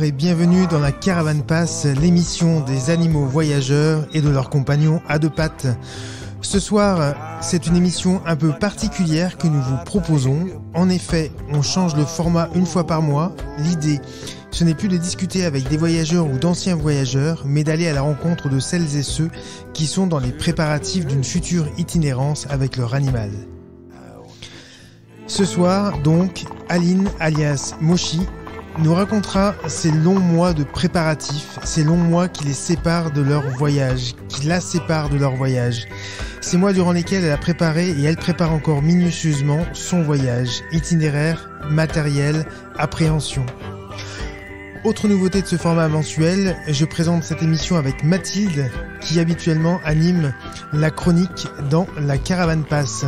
Et bienvenue dans la Caravane Passe, l'émission des animaux voyageurs et de leurs compagnons à deux pattes. Ce soir, c'est une émission un peu particulière que nous vous proposons. En effet, on change le format une fois par mois. L'idée, ce n'est plus de discuter avec des voyageurs ou d'anciens voyageurs, mais d'aller à la rencontre de celles et ceux qui sont dans les préparatifs d'une future itinérance avec leur animal. Ce soir, donc, Aline, alias Moshi, nous racontera ces longs mois de préparatifs, ces longs mois qui les séparent de leur voyage, qui la séparent de leur voyage. Ces mois durant lesquels elle a préparé et elle prépare encore minutieusement son voyage, itinéraire, matériel, appréhension. Autre nouveauté de ce format mensuel, je présente cette émission avec Mathilde, qui habituellement anime la chronique dans la Caravane Passe.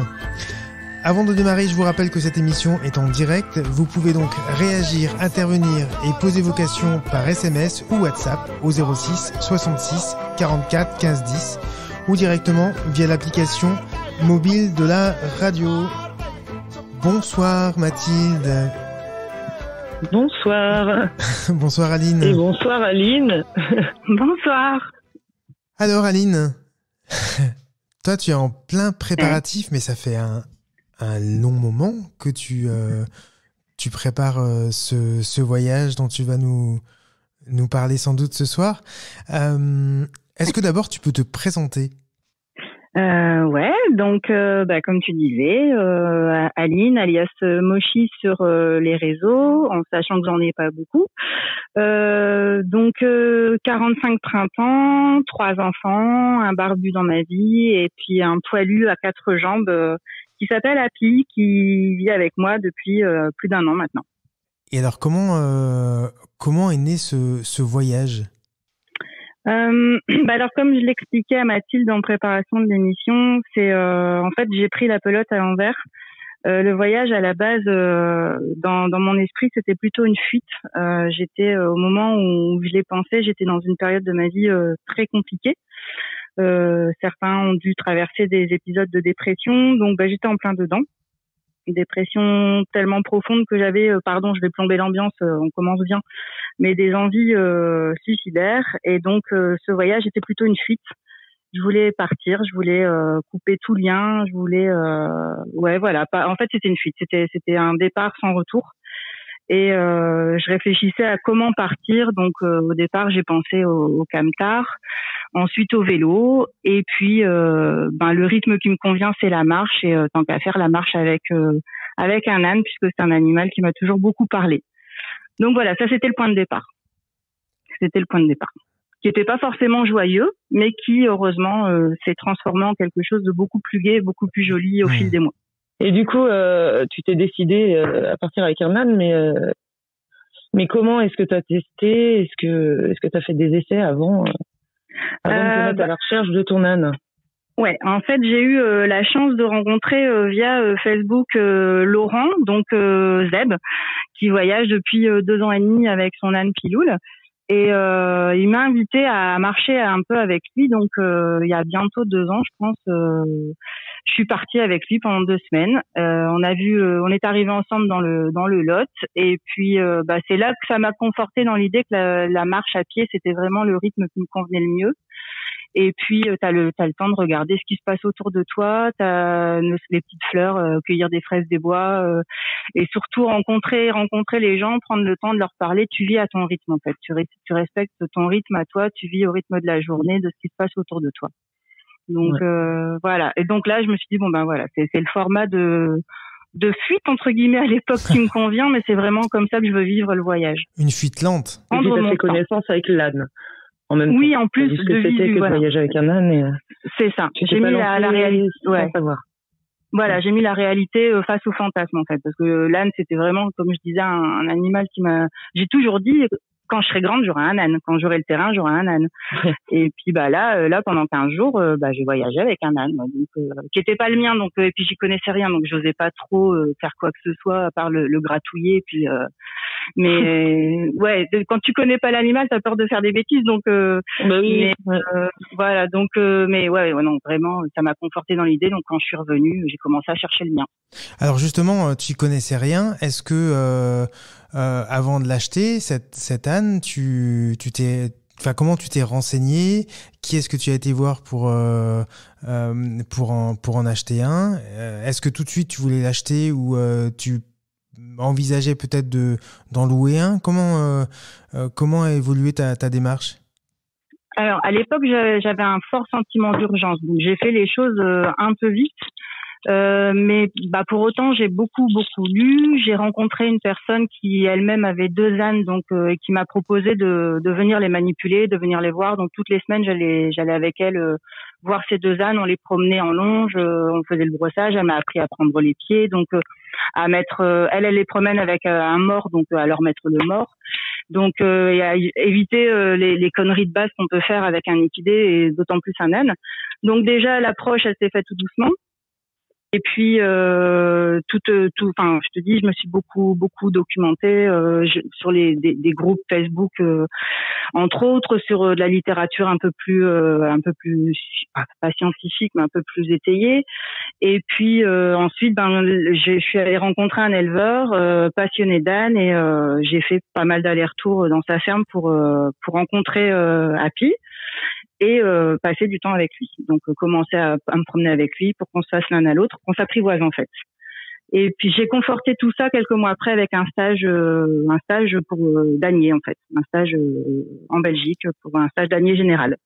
Avant de démarrer, je vous rappelle que cette émission est en direct. Vous pouvez donc réagir, intervenir et poser vos questions par SMS ou WhatsApp au 06 66 44 15 10 ou directement via l'application mobile de la radio. Bonsoir Mathilde. Bonsoir. bonsoir Aline. Et bonsoir Aline. bonsoir. Alors Aline, toi tu es en plein préparatif, mais ça fait un, un long moment que tu, euh, tu prépares euh, ce, ce, voyage dont tu vas nous, nous parler sans doute ce soir. Euh, Est-ce que d'abord tu peux te présenter? Ouais, donc bah, comme tu disais, Aline, alias Moshi sur les réseaux, en sachant que j'en ai pas beaucoup. donc 45 printemps, trois enfants, un barbu dans ma vie et puis un poilu à quatre jambes qui s'appelle Happy, qui vit avec moi depuis plus d'un an maintenant. Et alors comment comment est né ce, ce voyage? Euh, bah alors comme je l'expliquais à Mathilde en préparation de l'émission, c'est euh, en fait j'ai pris la pelote à l'envers. Euh, le voyage à la base, euh, dans, dans, mon esprit, c'était plutôt une fuite. Euh, j'étais au moment où je l'ai pensé, j'étais dans une période de ma vie très compliquée. Certains ont dû traverser des épisodes de dépression, donc bah, j'étais en plein dedans dépression tellement profonde que j'avais, euh, pardon, je vais plomber l'ambiance, euh, on commence bien, mais des envies euh, suicidaires. Et donc, ce voyage était plutôt une fuite. Je voulais partir, je voulais couper tout lien, je voulais, ouais, voilà. En fait, c'était une fuite. C'était, c'était un départ sans retour. Et je réfléchissais à comment partir. Donc, au départ, j'ai pensé au, au camtar ensuite au vélo et puis euh, ben le rythme qui me convient c'est la marche et euh, tant qu'à faire la marche avec euh, avec un âne puisque c'est un animal qui m'a toujours beaucoup parlé. Donc voilà, ça c'était le point de départ. C'était le point de départ qui n'était pas forcément joyeux, mais qui heureusement s'est transformé en quelque chose de beaucoup plus gai, beaucoup plus joli au fil des mois. Et du coup, tu t'es décidé à partir avec un âne, mais mais comment est-ce que tu as testé? Est-ce que est-ce que tu as fait des essais avant avant de te euh, mettre à la recherche de ton âne? Ouais, en fait, j'ai eu euh, la chance de rencontrer euh, via Facebook Laurent, donc Zeb, qui voyage depuis deux ans et demi avec son âne Piloul. Et il m'a invité à marcher un peu avec lui. Donc, il y a bientôt deux ans, je pense, je suis partie avec lui pendant deux semaines. on a vu, on est arrivé ensemble dans le dans le Lot. Et puis, bah, c'est là que ça m'a conforté dans l'idée que la, la, marche à pied, c'était vraiment le rythme qui me convenait le mieux. Et puis, euh, tu as le, as le temps de regarder ce qui se passe autour de toi, tu as les petites fleurs, euh, cueillir des fraises des bois, euh, et surtout rencontrer, rencontrer les gens, prendre le temps de leur parler. Tu vis à ton rythme, en fait. Tu, tu respectes ton rythme à toi, tu vis au rythme de la journée, de ce qui se passe autour de toi. Donc, voilà. Et donc là, je me suis dit, bon, ben voilà, c'est le format de de fuite entre guillemets à l'époque qui me convient, mais c'est vraiment comme ça que je veux vivre le voyage. Une fuite lente. Et puis fait connaissance avec l'âne oui, en plus de c'était que voilà. voyager avec un âne. Et... Euh, c'est ça. J'ai mis la, la réalité. Ouais. Voilà, j'ai mis la réalité euh, face au fantasme en fait, parce que l'âne c'était vraiment, comme je disais, un, un animal qui m'a. J'ai toujours dit quand je serai grande, j'aurai un âne. Quand j'aurai le terrain, j'aurai un âne. et puis bah là, euh, là pendant 15 jours, bah j'ai voyagé avec un âne, donc qui était pas le mien, donc et puis j'y connaissais rien, donc j'osais pas trop faire quoi que ce soit à part le, le gratouiller, et puis mais ouais, quand tu connais pas l'animal, t'as peur de faire des bêtises, donc. Euh, bah oui. voilà, donc mais ouais, non, vraiment, ça m'a conforté dans l'idée. Donc quand je suis revenue, j'ai commencé à chercher le mien. Alors justement, tu connaissais rien. Est-ce que avant de l'acheter, cette, cette âne, tu tu t'es Enfin, comment tu t'es renseigné Qui est-ce que tu as été voir pour, euh, euh, pour, en, pour en acheter un? Euh, Est-ce que tout de suite tu voulais l'acheter ou tu envisageais peut-être de, d'en louer un Comment, comment a évolué ta, ta démarche? Alors à l'époque j'avais un fort sentiment d'urgence, j'ai fait les choses un peu vite. Euh, mais bah pour autant, j'ai beaucoup beaucoup lu. J'ai rencontré une personne qui elle-même avait deux ânes, donc euh, qui m'a proposé de, de venir les manipuler, de venir les voir. Donc toutes les semaines, j'allais j'allais avec elle euh, voir ces deux ânes. On les promenait en longe, on faisait le brossage. Elle m'a appris à prendre les pieds, donc à mettre. elle, elle les promène avec un mort, donc à leur mettre le mort. Donc et à éviter les, les conneries de base qu'on peut faire avec un équidé et d'autant plus un âne. Donc déjà l'approche, elle s'est faite tout doucement. Et puis euh, tout, euh, tout, enfin, je te dis, je me suis beaucoup, beaucoup documentée euh, sur les des, des, groupes Facebook, euh, entre autres sur euh, de la littérature un peu plus, un peu plus, pas, scientifique, mais un peu plus étayée. Et puis ensuite, ben, je suis allée rencontrer un éleveur passionné d'âne et j'ai fait pas mal d'allers-retours dans sa ferme pour pour rencontrer Happy et euh, passer du temps avec lui. Donc euh, commencer à, me promener avec lui pour qu'on se fasse l'un à l'autre, qu'on s'apprivoise en fait. Et puis j'ai conforté tout ça quelques mois après avec un stage, euh, un stage pour Danier en fait, un stage en Belgique pour un stage Danier général.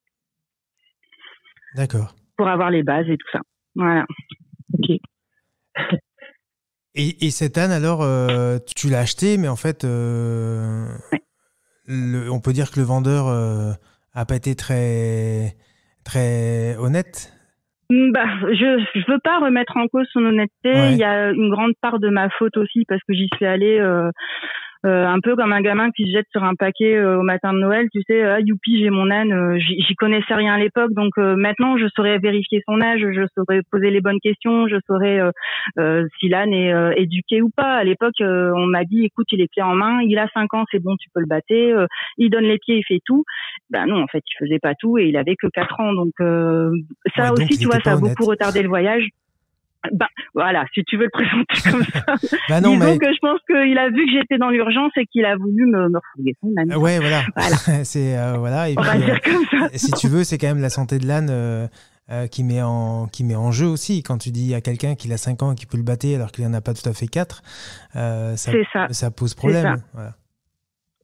D'accord. Pour avoir les bases et tout ça. Voilà. Ok. Et, et cette âne alors, tu l'as acheté, mais en fait, on peut dire que le vendeur a pas été très, très honnête? Bah, je je veux pas remettre en cause son honnêteté. Il y a une grande part de ma faute aussi parce que j'y suis allée euh, euh, un peu comme un gamin qui se jette sur un paquet euh, au matin de Noël, tu sais, ah youpi, j'ai mon âne, euh, j'y connaissais rien à l'époque, donc maintenant je saurais vérifier son âge, je saurais poser les bonnes questions, je saurais si l'âne est éduqué ou pas. À l'époque, on m'a dit, écoute, il est pieds en main, il a 5 ans, c'est bon, tu peux le battre, il donne les pieds, il fait tout. Ben non, en fait, il faisait pas tout et il avait que 4 ans, donc ça aussi, tu vois, ça a beaucoup retardé le voyage. Ben voilà, si tu veux le présenter comme ça. bah non, Disons que je pense qu'il a vu que j'étais dans l'urgence et qu'il a voulu me, me refouler âne. Ouais, voilà. voilà. c'est euh, voilà. Et On va dire comme ça. Si tu veux, c'est quand même la santé de l'âne. Euh, euh, qui met en qui met en jeu aussi quand tu dis à quelqu'un qu'il a 5 ans et qu'il peut le battre alors qu'il en a pas tout à fait 4 ça, ça. ça pose problème voilà.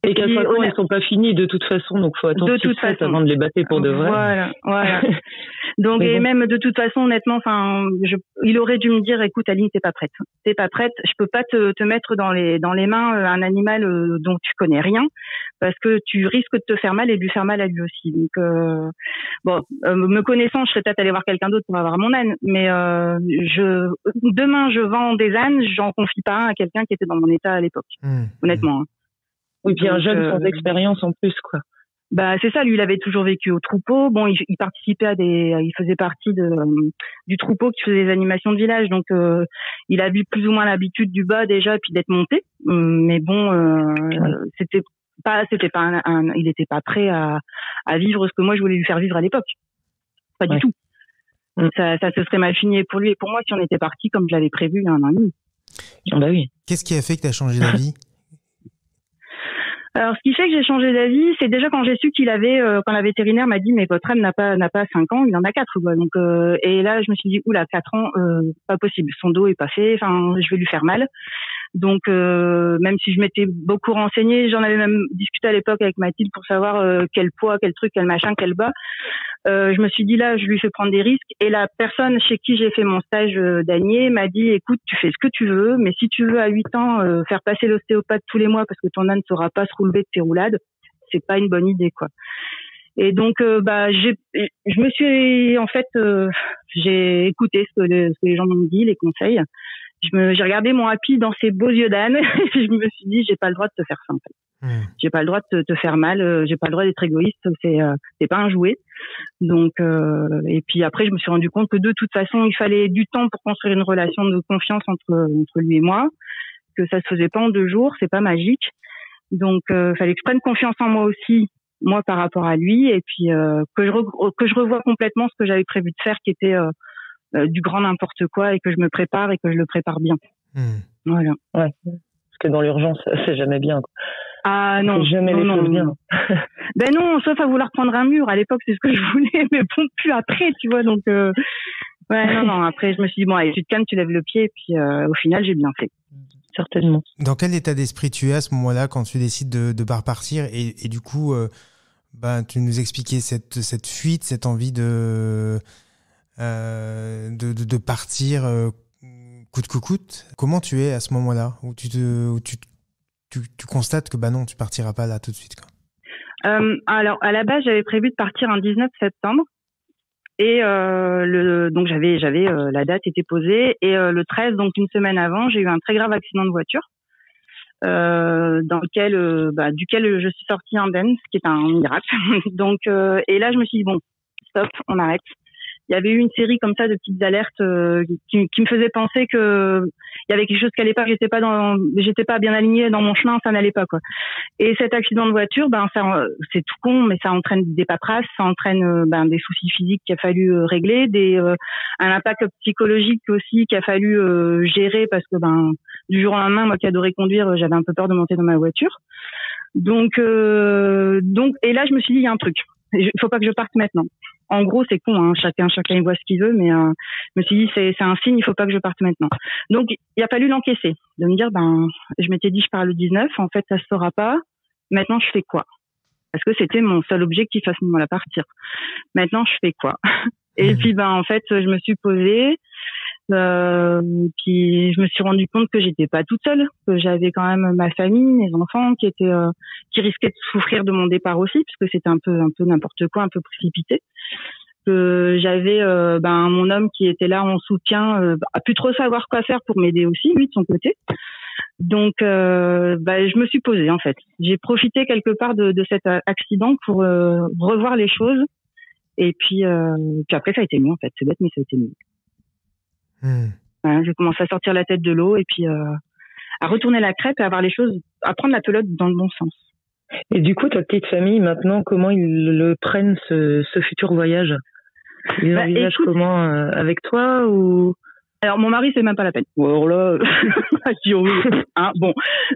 Et qu'à 5 ans, ils sont pas finis de toute façon, donc faut attendre de toute façon. avant de les battre pour de vrai. Voilà, voilà. Donc et même de toute façon, honnêtement, enfin, il aurait dû me dire, écoute, Aline, t'es pas prête, t'es pas prête. Je peux pas te, te mettre dans les dans les mains euh, un animal euh, dont tu connais rien, parce que tu risques de te faire mal et de lui faire mal à lui aussi. Donc euh, bon, me connaissant, je serais peut-être allé voir quelqu'un d'autre pour avoir mon âne, mais je demain je vends des ânes, j'en confie pas à quelqu'un qui était dans mon état à l'époque, mmh. honnêtement. Hein. Oui, puis un jeune sans expérience en plus, quoi. Bah c'est ça, lui il avait toujours vécu au troupeau. Bon, il, il participait à des, il faisait partie de du troupeau qui faisait des animations de village, donc euh, il a vu plus ou moins l'habitude du bas déjà et puis d'être monté. Hum, mais bon, euh, c'était pas, c'était pas un, il était pas prêt à, à vivre ce que moi je voulais lui faire vivre à l'époque. Pas du tout. Hum. Ça, ça se serait mal fini pour lui et pour moi si on était parti comme je l'avais prévu il y a un an et demi. Bah oui. Qu'est-ce qui a fait que tu as changé d'avis? Alors, ce qui fait que j'ai changé d'avis, c'est déjà quand j'ai su qu'il avait, euh, quand la vétérinaire m'a dit, mais votre âne n'a pas n'a pas cinq ans, il en a quatre. Quoi. Donc, euh, et là, je me suis dit, oula, quatre ans, euh, pas possible. Son dos est pas fait. Enfin, je vais lui faire mal. Donc, euh, même si je m'étais beaucoup renseignée, j'en avais même discuté à l'époque avec Mathilde pour savoir euh, quel poids, quel truc, quel machin, quel bas. Euh, je me suis dit là, je lui fais prendre des risques. Et la personne chez qui j'ai fait mon stage d'Agnier m'a dit, écoute, tu fais ce que tu veux, mais si tu veux à 8 ans faire passer l'ostéopathe tous les mois parce que ton âne ne saura pas se relever de tes roulades, c'est pas une bonne idée, quoi. Et donc, bah, j'ai, je me suis, en fait, j'ai écouté ce que, ce que les gens m'ont dit, les conseils j'ai regardé mon happy dans ses beaux yeux d'âne. je me suis dit, j'ai pas le droit de te faire ça. En fait. Hmm. J'ai pas le droit de te, faire mal. Euh, j'ai pas le droit d'être égoïste. C'est, euh, c'est pas un jouet. Donc, euh, et puis après, je me suis rendu compte que de toute façon, il fallait du temps pour construire une relation de confiance entre entre lui et moi. Que ça se faisait pas en deux jours. C'est pas magique. Donc, il fallait que je prenne confiance en moi aussi, moi par rapport à lui, et puis que je que je revoie complètement ce que j'avais prévu de faire, qui était du grand n'importe quoi, et que je me prépare et que je le prépare bien. Hmm. Voilà. Ouais. Parce que dans l'urgence, c'est jamais bien. Quoi. Ah non, jamais non, les non, bien. ben non, sauf à vouloir prendre un mur. À l'époque, c'est ce que je voulais, mais bon, plus après, tu vois. Donc, euh... ouais, non, non. Après, je me suis dit bon, allez, tu te calmes, tu lèves le pied, et puis euh, au final, j'ai bien fait. Certainement. Dans quel état d'esprit tu es à ce moment-là quand tu décides de, de repartir et, et, du coup, euh, ben, tu nous expliquais cette, cette fuite, cette envie de, euh, de, de, partir coûte que coûte. Comment tu es à ce moment-là où tu tu, tu, constates que bah non, tu partiras pas là tout de suite. Euh, alors à la base, j'avais prévu de partir un 19 septembre. Et euh, le, donc j'avais j'avais euh, la date était posée et euh, le 13 donc une semaine avant j'ai eu un très grave accident de voiture euh, dans lequel bah, duquel je suis sortie indemne ce qui est un miracle donc et là je me suis dit bon stop on arrête il y avait eu une série comme ça de petites alertes euh, qui, qui, me faisaient penser que il y avait quelque chose qui allait pas, j'étais pas dans, j'étais pas bien alignée dans mon chemin, ça n'allait pas quoi. Et cet accident de voiture, ben ça, c'est tout con, mais ça entraîne des paperasses, ça entraîne euh, ben, des soucis physiques qu'il a fallu euh, régler, des un impact psychologique aussi qu'il a fallu gérer parce que ben du jour au lendemain, moi qui adorais conduire, j'avais un peu peur de monter dans ma voiture. Donc donc et là je me suis dit il y a un truc, il faut pas que je parte maintenant en gros, c'est con, hein, chacun, chacun voit ce qu'il veut, mais euh, je me suis dit, c'est, c'est un signe, il faut pas que je parte maintenant. Donc, il a fallu l'encaisser, de me dire, ben, je m'étais dit, je pars le 19, en fait, ça se fera pas. Maintenant, je fais quoi? Parce que c'était mon seul objectif à ce moment-là, partir. Maintenant, je fais quoi? Et mmh. puis, ben, en fait, je me suis posée. Euh, puis je me suis rendu compte que j'étais pas toute seule, que j'avais quand même ma famille, mes enfants qui étaient euh, qui risquaient de souffrir de mon départ aussi, puisque c'était un peu un peu n'importe quoi, un peu précipité. Que j'avais euh, ben mon homme qui était là en soutien, euh, a pu trop savoir quoi faire pour m'aider aussi lui de son côté. Donc ben, je me suis posée en fait. J'ai profité quelque part de, de cet accident pour revoir les choses. Et puis, puis après ça a été mieux en fait. C'est bête mais ça a été mieux. Mmh. j'ai commencé à sortir la tête de l'eau et puis euh, à retourner la crêpe et à voir les choses, à prendre la pelote dans le bon sens. Et du coup, ta petite famille, maintenant, comment ils le prennent ce, ce futur voyage? Ils bah, comment euh, avec toi ou alors mon mari c'est même pas la peine. Alors là, hein, bon,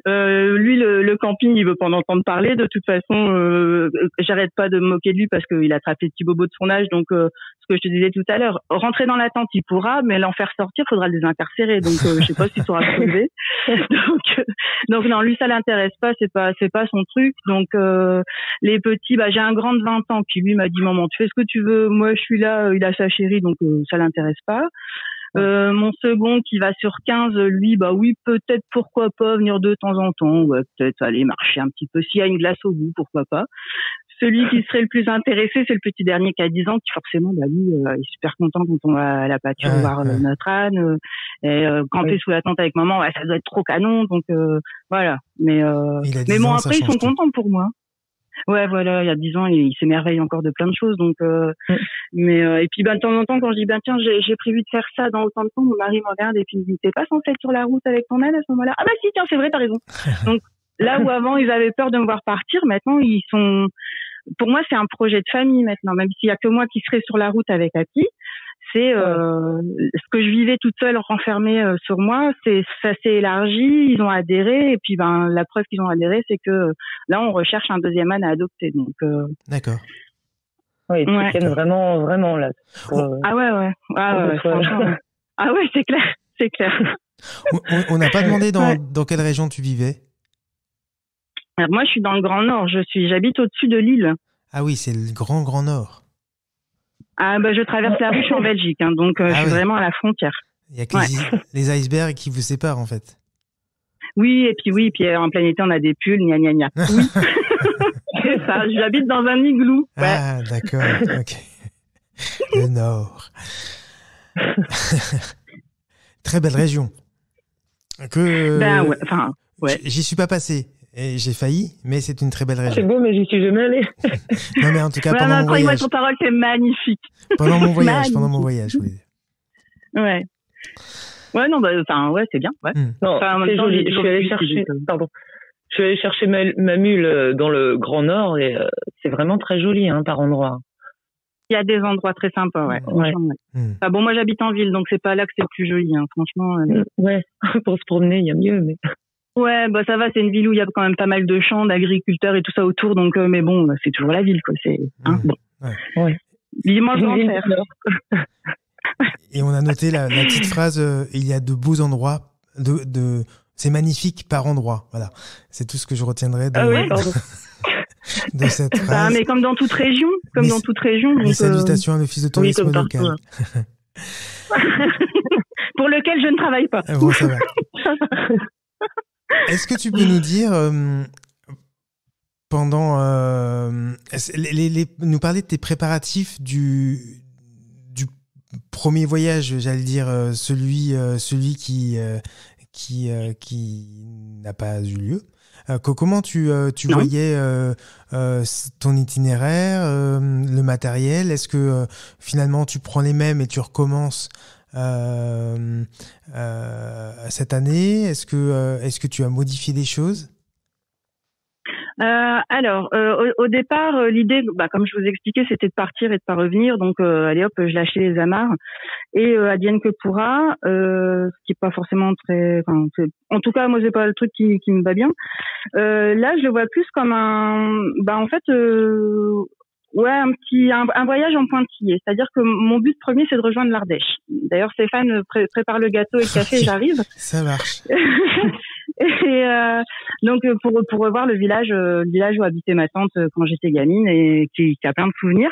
euh, lui le, le, camping il veut pas en entendre parler. De toute façon, euh, j'arrête pas de me moquer de lui parce qu'il a attrapé le petit bobo de son âge. Donc euh, ce que je te disais tout à l'heure, rentrer dans la tente il pourra, mais l'en faire sortir, faudra le désincarcérer. Donc euh, je sais pas s'il saura trouver. donc donc non, lui ça l'intéresse pas, c'est pas c'est pas son truc. Donc les petits, bah j'ai un grand de 20 ans qui lui m'a dit maman tu fais ce que tu veux, moi je suis là, il a sa chérie donc ça l'intéresse pas. Euh, mon second qui va sur 15, lui, bah oui, peut-être pourquoi pas venir de temps en temps, ouais, peut-être aller marcher un petit peu. S'il y a une glace au bout, pourquoi pas. Celui qui serait le plus intéressé, c'est le petit dernier qui a 10 ans, qui forcément, bah lui, euh, est super content quand on va à la pâture voir euh, notre âne, et camper sous la tente avec maman, ouais, ça doit être trop canon, donc voilà. Mais mais bon, après, ils sont contents pour moi. Ouais, voilà, il y a dix ans, il, s'émerveille encore de plein de choses. Donc, euh, mais euh, et puis, ben, de temps en temps, quand je dis, ben tiens, j'ai prévu de faire ça dans autant de temps, mon mari me regarde et puis il me dit, t'es pas censé être sur la route avec ton aile à ce moment-là? Ah bah si, tiens, c'est vrai, t'as raison. donc là où avant ils avaient peur de me voir partir, maintenant ils sont. Pour moi, c'est un projet de famille maintenant, même s'il y a que moi qui serai sur la route avec Happy c'est euh, ce que je vivais toute seule renfermée euh, sur moi, c'est ça s'est élargi, ils ont adhéré et puis ben la preuve qu'ils ont adhéré, c'est que là on recherche un deuxième âne à adopter. Donc euh, d'accord. Oui, ils ouais. tiennent vraiment vraiment là. ah ouais ouais. Ah ouais, ah ouais c'est clair, c'est clair. on n'a pas demandé dans, dans quelle région tu vivais? Alors moi je suis dans le Grand Nord, je suis j'habite au-dessus de l'île. Ah oui, c'est le Grand Grand Nord. Ah bah je traverse la rue, je suis en Belgique, hein, donc euh, je ah suis vraiment à la frontière. Il y a que les, icebergs qui vous séparent en fait. Oui, et puis oui, puis euh, en plein été on a des pulls, gna gna gna. Oui. c'est ça, j'habite dans un igloo. Ah d'accord, ok. Le Nord. Très belle région. Que ben ouais, enfin ouais. J'y suis pas passé. Et j'ai failli, mais c'est une très belle région. C'est beau, mais j'y suis jamais allé. non, mais en tout cas, pendant mon voyage. ton parole, c'est magnifique. Pendant mon voyage, pendant mon voyage, oui. Ouais. Ouais, non, bah, enfin, ouais, c'est bien, ouais. Hmm. Non, c'est joli. Je suis allée chercher, pardon. Je Je suis allée chercher ma, mule dans le Grand Nord et c'est vraiment très joli hein, par endroit. Il y a des endroits très sympas, ouais. Hmm. Ah, bon, moi j'habite en ville, donc c'est pas là que c'est le plus joli, hein, franchement. Ouais, pour se promener, il y a mieux, mais. Ouais, bah ça va, c'est une ville où il y a quand même pas mal de champs, d'agriculteurs et tout ça autour, donc mais bon, c'est toujours la ville, quoi. C'est hein, hmm. bon. Ouais. Et on a noté la, petite phrase euh, il y a de beaux endroits, de, de c'est magnifique par endroit. Voilà, c'est tout ce que je retiendrai de, ah de cette bah, phrase. mais comme dans toute région, comme dans toute région. Donc, salutations à l'office de tourisme local. Pour lequel je ne travaille pas. Bon, ça va. Est-ce que tu peux nous dire euh, pendant euh, les, nous parler de tes préparatifs du, du premier voyage, j'allais dire euh, celui, celui qui, qui, qui n'a pas eu lieu. comment tu, tu voyais ton itinéraire, le matériel? Est-ce que finalement tu prends les mêmes et tu recommences cette année Est-ce que, est-ce que tu as modifié des choses? Euh, alors, euh, au, départ, euh, l'idée, bah, comme je vous expliquais, c'était de partir et de pas revenir. Donc, euh, allez hop, je lâchais les amarres. Et euh, advienne que ce qui est pas forcément très. En tout cas, moi, c'est pas le truc qui, qui me va bien. là, je le vois plus comme un. Bah, en fait, Ouais, un petit un, voyage en pointillé. C'est-à-dire que mon but premier, c'est de rejoindre l'Ardèche. D'ailleurs, Stéphane prépare le gâteau et le café, j'arrive. Ça marche. et euh, donc pour pour revoir le village, euh, le village où habitait ma tante euh, quand j'étais gamine et qui, qui, a plein de souvenirs,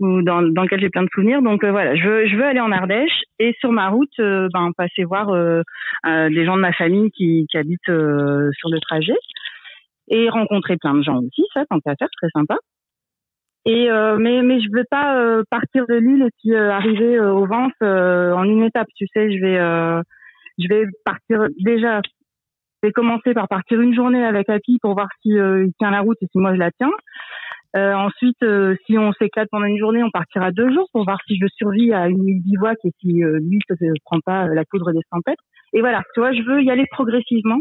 ou dans, dans lequel j'ai plein de souvenirs. Donc euh, voilà, je veux je veux aller en Ardèche et sur ma route, ben passer voir des gens de ma famille qui qui habitent sur le trajet et rencontrer plein de gens aussi. Ça, tant qu'à faire, très sympa. Et euh, mais mais je veux pas euh, partir de l'île et puis euh, arriver au Vence en une étape. Tu sais, je vais je vais partir déjà. Je vais commencer par partir une journée avec Happy pour voir si il tient la route et si moi je la tiens. ensuite, si on s'éclate pendant une journée, on partira deux jours pour voir si je survis à une île bivouac et si lui ne prend pas la poudre des tempêtes. Et voilà, tu vois, je veux y aller progressivement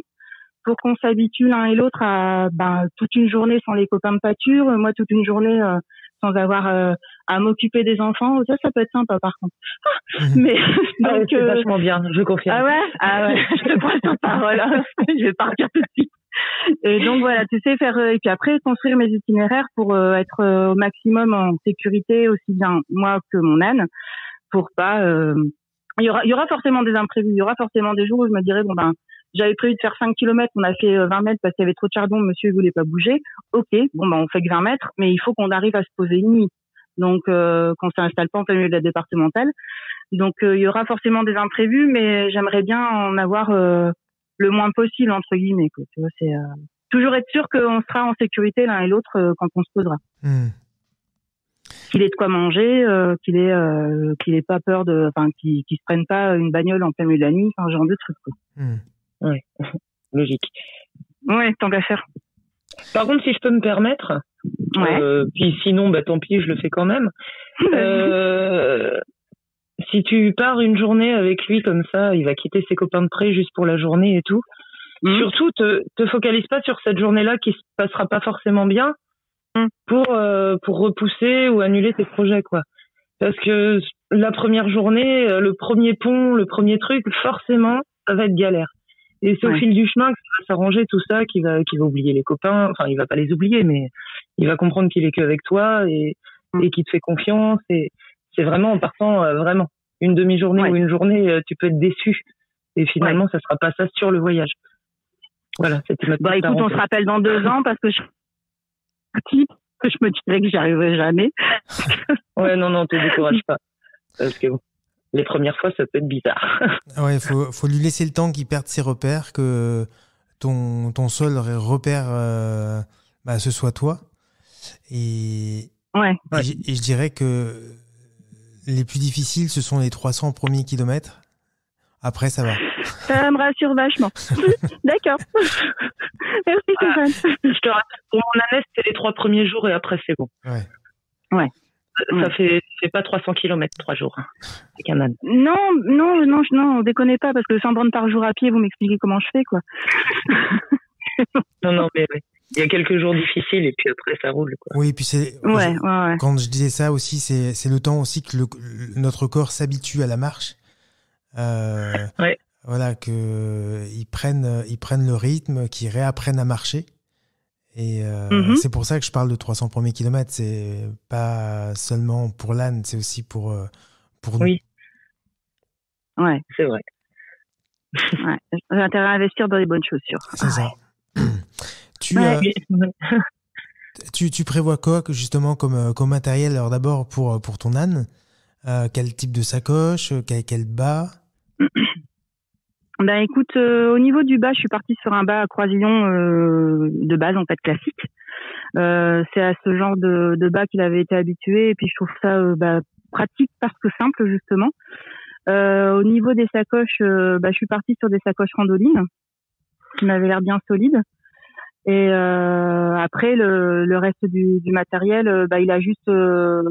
pour qu'on s'habitue l'un et l'autre à ben, toute une journée sans les copains de pâture, moi toute une journée euh, sans avoir euh, à m'occuper des enfants. Ça, ça peut être sympa par contre. Mhm. Mais ah donc, c'est euh, vachement bien, je confirme. Ah ouais, ah ouais, je te prends ta parole. Hein. je vais partir tout de suite. Et donc voilà, tu sais faire et puis après construire mes itinéraires pour être au maximum en sécurité aussi bien moi que mon âne pour pas. il y aura, il y aura forcément des imprévus. Il y aura forcément des jours où je me dirais bon ben j'avais prévu de faire 5 km, on a fait 20 euh, mètres parce qu'il y avait trop de chardon, monsieur ne voulait pas bouger. Ok, bon ben on fait que 20 mètres, mais il faut qu'on arrive à se poser une nuit. Donc euh, qu'on s'installe pas en plein milieu de la départementale. Donc euh, il y aura forcément des imprévus, mais j'aimerais bien en avoir euh, le moins possible entre guillemets. Quoi. Tu vois, c'est toujours être sûr qu'on sera en sécurité l'un et l'autre quand on se posera. Hmm. Qu'il ait de quoi manger, qu'il ait qu'il ait pas peur de, enfin qu'il qu se prenne pas une bagnole en plein milieu de la nuit, enfin genre de trucs. Quoi. Ouais, logique. Ouais, tant qu'à faire. Par contre, si je peux me permettre, euh, puis sinon, bah tant pis, je le fais quand même. Euh, si tu pars une journée avec lui comme ça, il va quitter ses copains de près juste pour la journée et tout. Mmh. Surtout, te, te focalise pas sur cette journée-là qui se passera pas forcément bien mmh. pour euh, pour repousser ou annuler tes projets, quoi. Parce que la première journée, le premier pont, le premier truc, forcément, ça va être galère. Et c'est au fil du chemin que ça va s'arranger tout ça, qu'il va, qu'il va oublier les copains. Enfin, il va pas les oublier, mais il va comprendre qu'il est qu'avec toi et, mm. et qu'il te fait confiance. Et c'est vraiment en partant, euh, vraiment, une demi-journée ou une journée, euh, tu peux être déçu. Et finalement, ça sera pas ça sur le voyage. Voilà, c'était notre Bah écoute, on se rappelle dans deux ans parce que je, que je me dirais que j'y arriverai jamais. ouais, non, non, te décourage pas. Parce que bon les premières fois, ça peut être bizarre. ouais, il faut, faut, lui laisser le temps qu'il perde ses repères, que ton, ton seul repère, euh, bah, ce soit toi. Et, ouais. Et, je dirais que les plus difficiles, ce sont les 300 premiers kilomètres. Après, ça va. Ça me rassure vachement. D'accord. Merci, Stéphane. je te rassure, pour mon année, c'est les trois premiers jours et après, c'est bon. Ouais. Ouais ça fait, fait pas 300 km trois jours hein, avec un âne. Non, non, non, non, déconnez pas parce que 100 bornes par jour à pied, vous m'expliquez comment je fais quoi. non, non, mais il y a quelques jours difficiles et puis après ça roule. Quoi. Oui, et puis c'est ouais, ouais, quand je disais ça aussi, c'est c'est le temps aussi que le, notre corps s'habitue à la marche. Euh, ouais. Voilà, que ils prennent ils prennent le rythme, qu'ils réapprennent à marcher. Et euh, mm-hmm. c'est pour ça que je parle de 300 premiers kilomètres. C'est pas seulement pour l'âne, c'est aussi pour euh, pour nous. Oui. Ouais, c'est vrai. ouais. J'ai intérêt à investir dans les bonnes chaussures. C'est ça. Tu, euh, tu, tu, prévois quoi justement comme, comme matériel? Alors d'abord pour, pour ton âne, quel type de sacoche, quel, quel bas? ben écoute, au niveau du bas, je suis partie sur un bas à croisillon de base en fait classique. c'est à ce genre de, de bas qu'il avait été habitué et puis je trouve ça bah, pratique parce que simple justement. au niveau des sacoches, bah, je suis partie sur des sacoches randolines qui m'avaient l'air bien solides. Et euh, après le, le reste du, du matériel, euh, bah, il a juste euh,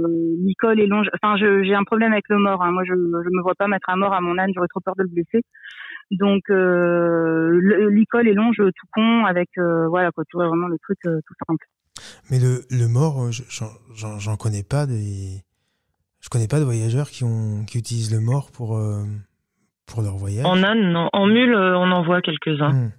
Nicole et longe. Enfin, j'ai un problème avec le mort. Hein. Moi, je je me vois pas mettre un mort à mon âne. J'aurais trop peur de le blesser. Donc, euh, l'icole et longe tout con avec euh, voilà quoi. Tu vois vraiment le truc euh, tout simple. Mais le, le mort, j'en connais pas des. Je connais pas de voyageurs qui ont qui utilisent le mort pour pour leur voyage. En âne, non. En mule, on en voit quelques-uns. Hmm.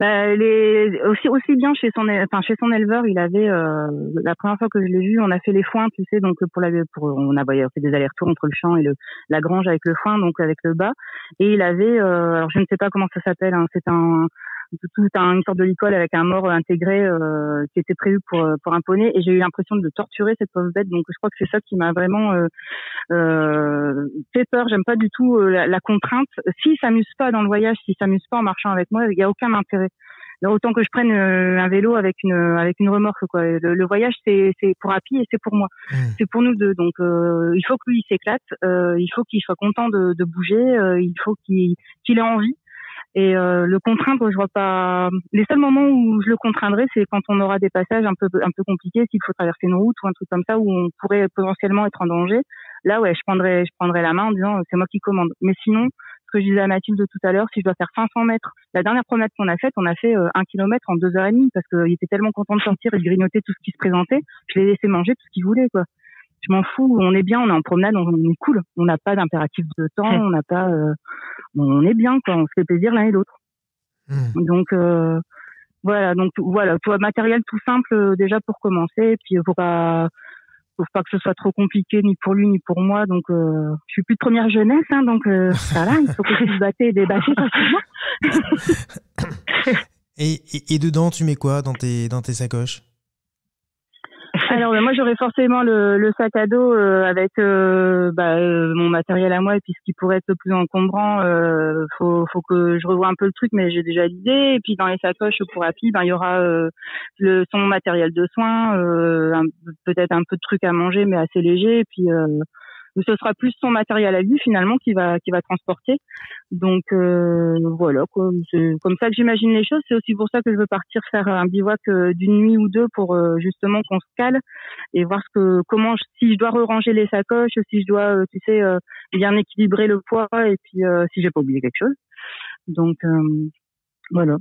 Bah, les, aussi aussi bien chez son enfin chez son éleveur il avait euh, la première fois que je l'ai vu on a fait les foins tu sais donc pour la pour on a fait des allers-retours entre le champ et le la grange avec le foin donc avec le bas. Et il avait euh, alors je ne sais pas comment ça s'appelle hein, c'est un tout un, une sorte de licol avec un mort intégré euh, qui était prévu pour pour un poney. Et j'ai eu l'impression de torturer cette pauvre bête. Donc je crois que c'est ça qui m'a vraiment euh, euh, fait peur. J'aime pas du tout euh, la, la, contrainte. S'il s'amuse pas dans le voyage s'il s'amuse pas en marchant avec moi il y a aucun intérêt. Autant que je prenne un vélo avec une avec une remorque quoi. Le, voyage c'est c'est pour Happy et c'est pour moi. Mmh. c'est pour nous deux. Donc il faut que lui il s'éclate il faut qu'il soit content de, de bouger. Il faut qu'il qu'il ait envie et euh, le contraindre, je vois pas. Les seuls moments où je le contraindrai, c'est quand on aura des passages un peu un peu compliqués, s'il faut traverser une route ou un truc comme ça où on pourrait potentiellement être en danger. Là, ouais, je prendrai je prendrai la main en disant c'est moi qui commande. Mais sinon, ce que je disais à Mathilde tout à l'heure, si je dois faire 500 mètres, la dernière promenade qu'on a faite, on a fait euh, un kilomètre en deux heures et demie parce qu'il était tellement content de sortir et de grignoter tout ce qui se présentait. Je l'ai laissé manger tout ce qu'il voulait, quoi je m'en fous, on est bien, on est en promenade, on, est cool, on n'a pas d'impératif de temps, on n'a pas, euh, on est bien quoi, on se fait plaisir l'un et l'autre. Hmm. Donc euh, voilà, donc voilà, tout matériel tout simple euh, déjà pour commencer, et puis faut pas, faut pas que ce soit trop compliqué ni pour lui ni pour moi. Donc je suis plus de première jeunesse, hein, donc voilà, il faut que je battre et débattre et, et, et dedans, tu mets quoi dans tes dans tes sacoches? Alors moi j'aurais forcément le, le, sac à dos euh, avec euh, bah, euh, mon matériel à moi et puis ce qui pourrait être le plus encombrant. Euh, faut, faut que je revoie un peu le truc, mais j'ai déjà l'idée. Et puis dans les sacoches pour Happy, ben il y aura le son matériel de soins, peut-être un peu de trucs à manger mais assez léger. Et puis ce sera plus son matériel à lui finalement qui va qui va transporter. Donc euh, voilà, c'est comme ça que j'imagine les choses. C'est aussi pour ça que je veux partir faire un bivouac euh, d'une nuit ou deux pour euh, justement qu'on se cale et voir ce que comment si je dois ranger les sacoches, si je dois tu sais bien équilibrer le poids et puis si j'ai pas oublié quelque chose. Donc voilà.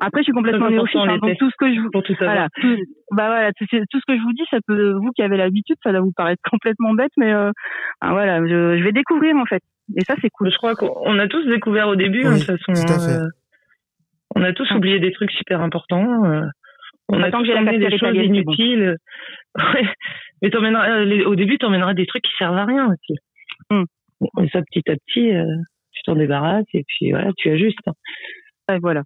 Après, je suis complètement néophyte. Hein, donc tout ce que je vous, tout voilà, tout, bah voilà, tout, ce que je vous dis, ça peut, vous qui avez l'habitude, ça va vous paraître complètement bête, mais euh, voilà, je, je, vais découvrir en fait. Et ça, c'est cool. Je crois qu'on a tous découvert au début, hein, de toute façon. Euh, on a tous ah. oublié des trucs super importants. Euh, on a tous emmèné des choses inutiles. Ouais. Mais euh, au début, t'emmèneras des trucs qui servent à rien aussi. Hum. Et ça, petit à petit, tu t'en débarrasses et puis voilà, tu ajustes. Ouais, voilà.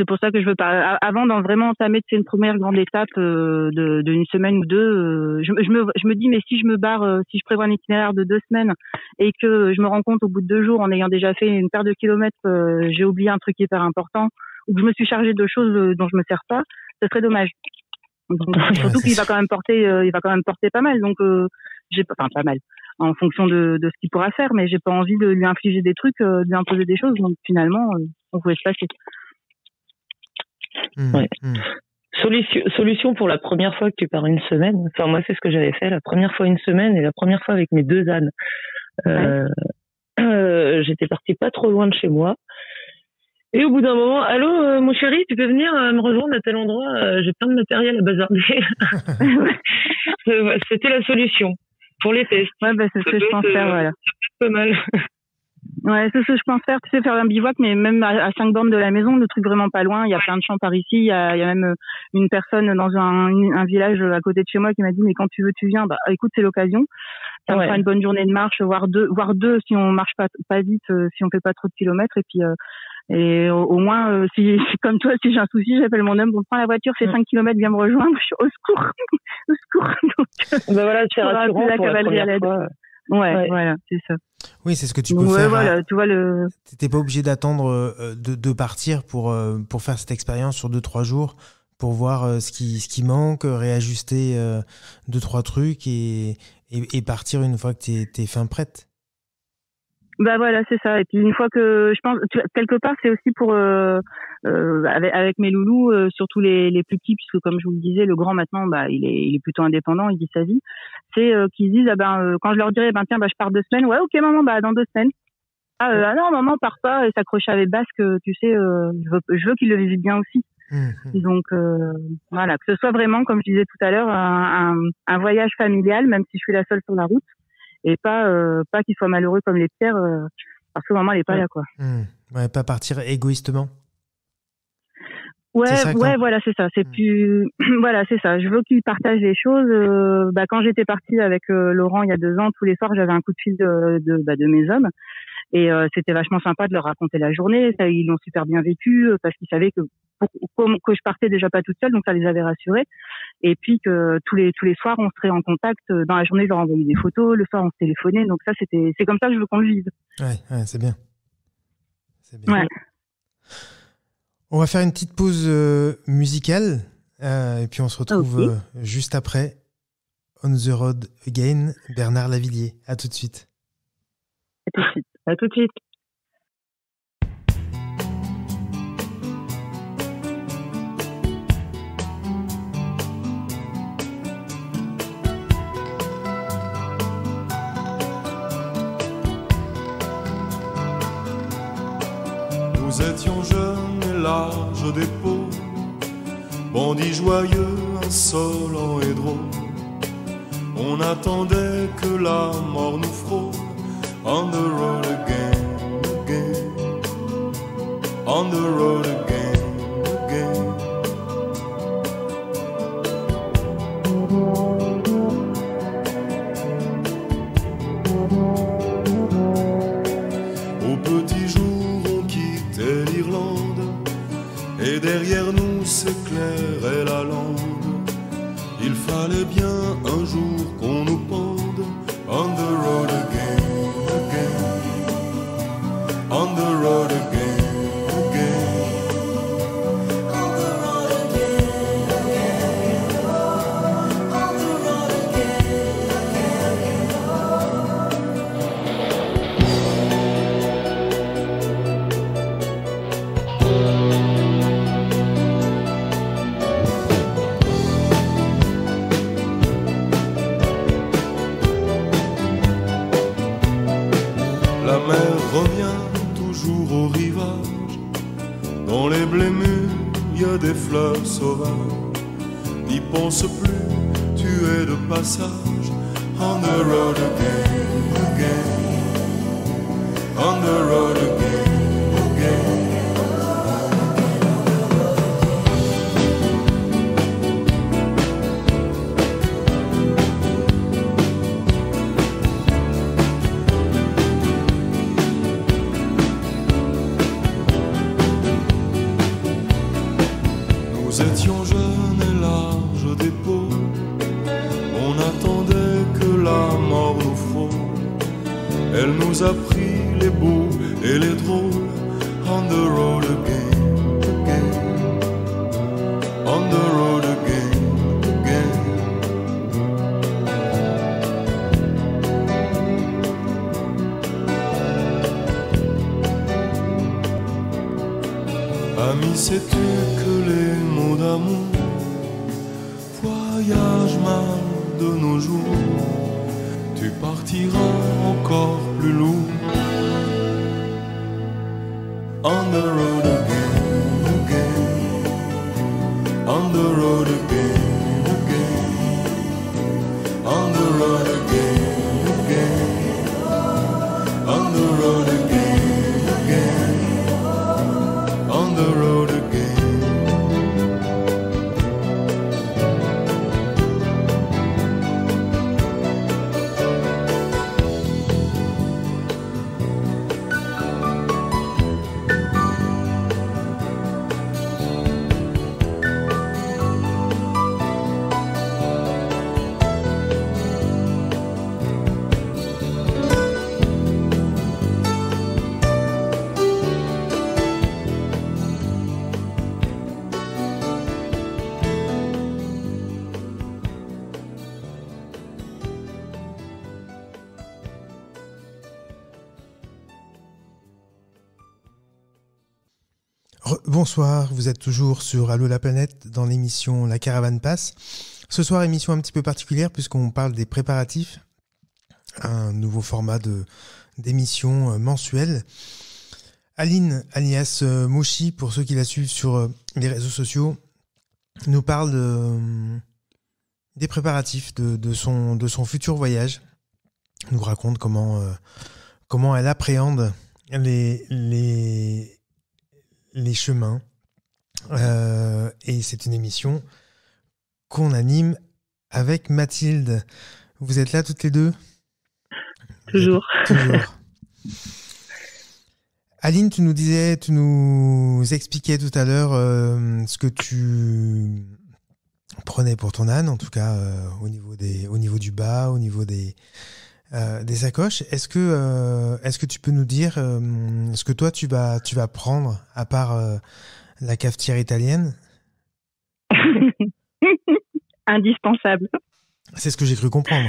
C'est pour ça que je veux pas. Avant d'en vraiment entamer une première grande étape euh, de d'une semaine ou deux, euh, je, je, me je me dis mais si je me barre, euh, si je prévois un itinéraire de deux semaines et que je me rends compte au bout de deux jours en ayant déjà fait une paire de kilomètres, j'ai oublié un truc hyper important ou que je me suis chargé de choses dont je me sers pas, ce serait dommage. Donc, surtout qu'il va quand même porter, il va quand même porter pas mal. Donc j'ai enfin pas mal en fonction de, de ce qu'il pourra faire, mais j'ai pas envie de lui infliger des trucs, de lui imposer des choses. Donc finalement, on pouvait se passer. Mmh, ouais. Mmh. Solution, solution pour la première fois que tu pars une semaine. Enfin, moi, c'est ce que j'avais fait la première fois une semaine et la première fois avec mes deux ânes. Euh, euh, J'étais partie pas trop loin de chez moi. Et au bout d'un moment, allô, euh, mon chéri, tu peux venir me rejoindre à tel endroit J'ai plein de matériel à bazarder. C'était la solution pour les tests. Ouais, bah, c'est ce que je pense faire, voilà. Pas mal. Ouais, c'est ce que je pense faire. Tu sais, faire un bivouac, mais même à, 5 bornes de la maison, le truc vraiment pas loin. Il y a plein de champs par ici. Il y a, il y a même une personne dans un, un, village à côté de chez moi qui m'a dit, mais quand tu veux, tu viens. Bah, écoute, c'est l'occasion. Ça ouais. fera une bonne journée de marche, voire deux, voire deux si on marche pas, pas vite, si on fait pas trop de kilomètres. Et puis, et au, moins, euh, si, comme toi, si j'ai un souci, j'appelle mon homme, on prend la voiture, fait 5 km, viens me rejoindre, je suis au secours, au secours. Donc, ben voilà, c'est rassurant la cavalerie à l'aide. Ouais, ouais, voilà, c'est ça. Oui, c'est ce que tu peux faire. Voilà, tu vois le. T'étais pas obligé d'attendre euh, de, de, partir pour euh, pour faire cette expérience sur deux trois jours pour voir ce qui ce qui manque, réajuster deux trois trucs et, et, et partir une fois que t'es es fin prête. Bah voilà, c'est ça. Et puis une fois que je pense, quelque part, c'est aussi pour euh, euh, avec, avec, mes loulous, euh, surtout les, les plus petits, puisque comme je vous le disais, le grand maintenant, bah il est, il est plutôt indépendant, il dit sa vie. C'est euh, qu'ils disent, ah ben euh, quand je leur dirais, ben tiens, bah je pars deux semaines. Ouais, ok maman, bah dans deux semaines. Ah, ah non maman, pars pas et s'accrocher avec Basque, tu sais, je veux, je veux qu'ils le vivent bien aussi. Mmh. Donc voilà, que ce soit vraiment, comme je disais tout à l'heure, un, un, un voyage familial, même si je suis la seule sur la route et pas euh, pas qu'il soit malheureux comme les pierres euh, parce que maman elle est pas là quoi. Mmh. Ouais, pas partir égoïstement. Ouais, ouais, voilà, c'est ça. C'est mmh. plus, voilà, c'est ça. Je veux qu'il partage les choses. Euh, bah, quand j'étais partie avec Laurent il y a deux ans, tous les soirs, j'avais un coup de fil de, de, bah, de mes hommes. Et euh, c'était vachement sympa de leur raconter la journée. Ça, ils l'ont super bien vécu euh, parce qu'ils savaient que pour, que je partais déjà pas toute seule, donc ça les avait rassurés. Et puis que tous les tous les soirs, on serait en contact. Euh, dans la journée, je leur envoyais des photos. Le soir, on se téléphonait. Donc ça, c'était c'est comme ça que je veux qu'on le vive. Ouais, ouais c'est bien. C'est bien. Ouais. On va faire une petite pause euh, musicale euh, et puis on se retrouve okay. juste après. On the Road Again, Bernard Lavillier. À tout de suite. À tout de suite. À tout de suite. Nous étions jeunes et larges d'épaules, bandits joyeux, insolents et drôles. On attendait que la mort nous frôle on the road again, on the road again. Derrière nous Ami, sais-tu que les mots d'amour voyagent mal de nos jours Tu partiras encore plus lourd. On the road again, on the road again, vous êtes toujours sur Allo la planète dans l'émission La Caravane passe. Ce soir, émission un petit peu particulière puisqu'on parle des préparatifs, un nouveau format d'émission euh, mensuelle. Aline, alias euh, Moshi, pour ceux qui la suivent sur euh, les réseaux sociaux, nous parle de, des préparatifs de, son, futur voyage. Nous raconte comment, elle appréhende les chemins. Euh, et c'est une émission qu'on anime avec Mathilde. Vous êtes là toutes les deux? Toujours. Toujours. Aline, tu nous disais, tu nous expliquais tout à l'heure euh, ce que tu prenais pour ton âne, en tout cas euh, au, niveau des, au niveau du bas, au niveau des, euh, des sacoches. Est-ce que, euh, est-ce que tu peux nous dire euh, ce que toi tu vas, tu vas prendre à part la cafetière italienne Indispensable. C'est ce que j'ai cru comprendre.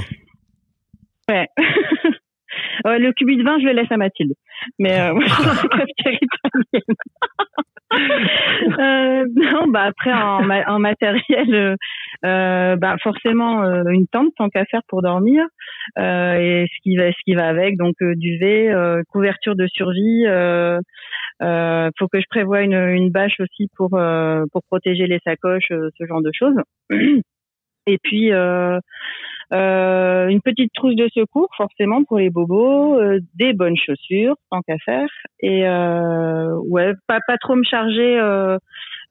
Ouais. Ouais, le cubi de vin, je le laisse à Mathilde. Mais euh. Euh, non, bah après en, ma- en matériel, euh, euh, bah forcément euh, une tente tant qu'à faire pour dormir euh, et ce qui va, ce qui va avec, donc euh, duvet, euh, couverture de survie. Euh, faut que je prévoie une, une bâche aussi pour euh, pour protéger les sacoches, euh, ce genre de choses. Et puis euh, euh, une petite trousse de secours forcément pour les bobos, euh, des bonnes chaussures tant qu'à faire et euh, ouais pas pas trop me charger euh,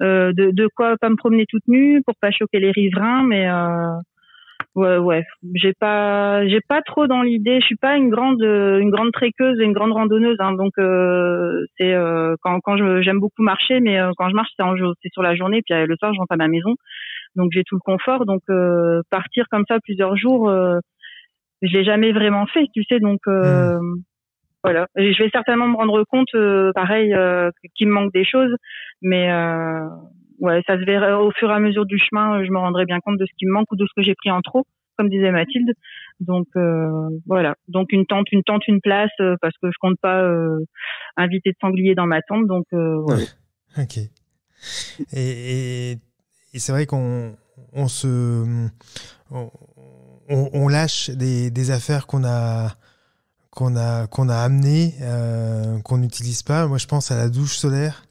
euh, de, de quoi pas me promener toute nue pour pas choquer les riverains mais ouais ouais. J'ai pas j'ai pas trop dans l'idée. Je suis pas une grande une grande tréqueuse et une grande randonneuse hein, donc euh, c'est euh, quand quand j'aime beaucoup marcher mais euh, quand je marche c'est en jour- c'est sur la journée. Puis euh, le soir je rentre à ma maison. Donc j'ai tout le confort. Donc euh, partir comme ça plusieurs jours, euh, je l'ai jamais vraiment fait, tu sais. Donc euh, voilà, et je vais certainement me rendre compte, euh, pareil, euh, qu'il me manque des choses, mais euh, ouais, ça se verra au fur et à mesure du chemin. Je me rendrai bien compte de ce qui me manque ou de ce que j'ai pris en trop, comme disait Mathilde. Donc euh, voilà, donc une tente, une tente, une place, euh, parce que je compte pas euh, inviter de sanglier dans ma tente. Donc euh, voilà. Ok. Et, c'est vrai qu'on on se on, lâche des, affaires qu'on a qu'on a qu'on a amenées euh, qu'on n'utilise pas. Moi, je pense à la douche solaire.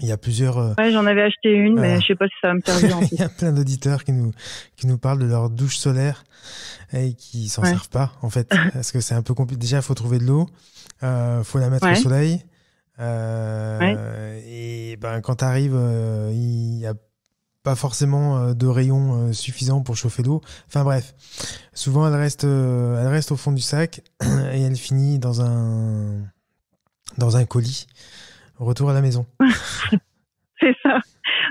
Il y a plusieurs euh, Ouais, j'en avais acheté une, mais Ah. je sais pas si ça va me servir en il y a plein d'auditeurs qui nous qui nous parlent de leur douche solaire et qui s'en Ouais. servent pas en fait parce que c'est un peu compliqué. Déjà, il faut trouver de l'eau, euh, faut la mettre au Ouais. soleil. euh, Et ben quand t'arrives, euh, il y a pas forcément euh, de rayons euh, suffisants pour chauffer l'eau. Enfin bref, souvent elle reste, euh, elle reste au fond du sac et elle finit dans un dans un colis. Retour à la maison. c'est ça.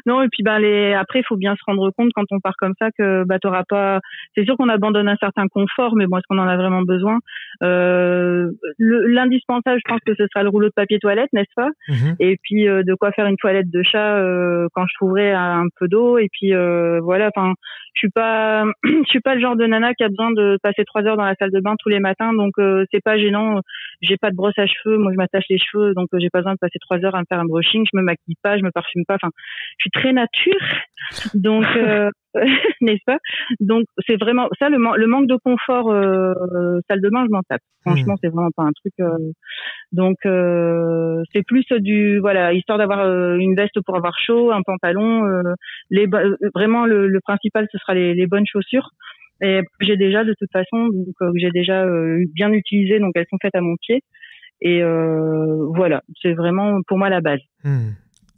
Non, et puis bah les après il faut bien se rendre compte quand on part comme ça que bah t'auras pas c'est sûr qu'on abandonne un certain confort mais bon est-ce qu'on en a vraiment besoin? Euh, le- l'indispensable je pense que ce sera le rouleau de papier toilette n'est-ce pas? Mhm. et puis euh, de quoi faire une toilette de chat euh, quand je trouverai un peu d'eau. Et puis euh, voilà enfin je suis pas je suis pas le genre de nana qui a besoin de passer trois heures dans la salle de bain tous les matins. Donc euh, c'est pas gênant. J'ai pas de brosse à cheveux. Moi je m'attache les cheveux. Donc euh, j'ai pas besoin de passer trois heures à me faire un brushing. Je me maquille pas. Je me parfume pas. Enfin suis très nature, donc euh, n'est-ce pas? Donc c'est vraiment ça le, le manque de confort euh, salle de bain, je m'en tape. Franchement, hmm. c'est vraiment pas un truc. Euh, donc c'est plus du voilà histoire d'avoir une veste pour avoir chaud, un pantalon. les vraiment le, principal ce sera les, les bonnes chaussures et j'ai déjà de toute façon donc j'ai déjà bien utilisé donc elles sont faites à mon pied et voilà c'est vraiment pour moi la base. Hmm.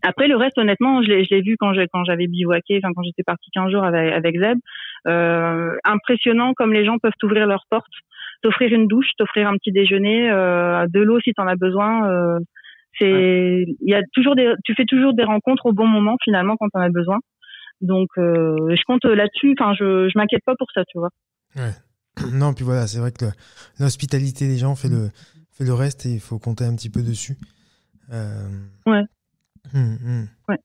Après le reste, honnêtement, je l'ai vu quand j'avais bivouaqué, enfin quand j'étais partie 15 jours avec, avec Zeb. Euh, impressionnant comme les gens peuvent t'ouvrir leurs portes, t'offrir une douche, t'offrir un petit déjeuner, euh, de l'eau si t'en as besoin. Euh, c'est il y a toujours des, tu fais toujours des rencontres au bon moment finalement quand t'en as besoin. Donc je compte là-dessus. Enfin je je m'inquiète pas pour ça, tu vois. Ouais. Non puis voilà, c'est vrai que l'hospitalité des gens fait le fait le reste et il faut compter un petit peu dessus. Euh... Ouais. Hum, hum. Ouais.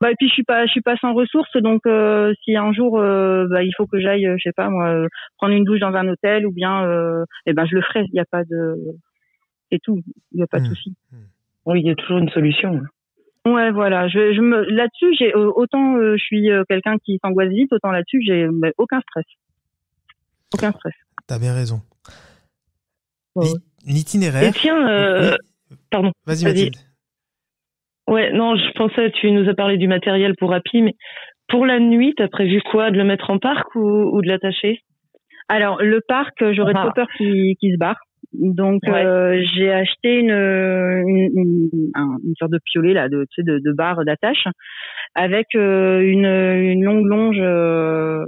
Bah, et puis je suis pas, je suis pas sans ressources, donc euh, si un jour euh, bah, il faut que j'aille, je sais pas moi, euh, prendre une douche dans un hôtel ou bien, eh ben je le ferai. Il n'y a pas de, c'est tout, il n'y a pas de hum, souci. Oui, il y a toujours une solution. Ouais, voilà. Je, je me, là-dessus, j'ai autant je suis quelqu'un qui s'angoisse vite, autant là-dessus, j'ai aucun stress. Aucun stress. T'as bien raison. L'itinéraire. Et tiens, pardon. Vas-y, vas-y. Ouais, non, je pensais, tu nous as parlé du matériel pour Happy, mais pour la nuit, t'as prévu quoi? De le mettre en parc ou, ou de l'attacher? Alors, le parc, j'aurais trop ah. peur qu'il se barre. Donc, euh, j'ai acheté une, une, une, sorte de piolet, là, de, tu sais, de, de barre d'attache, avec euh, une, une longue longe euh,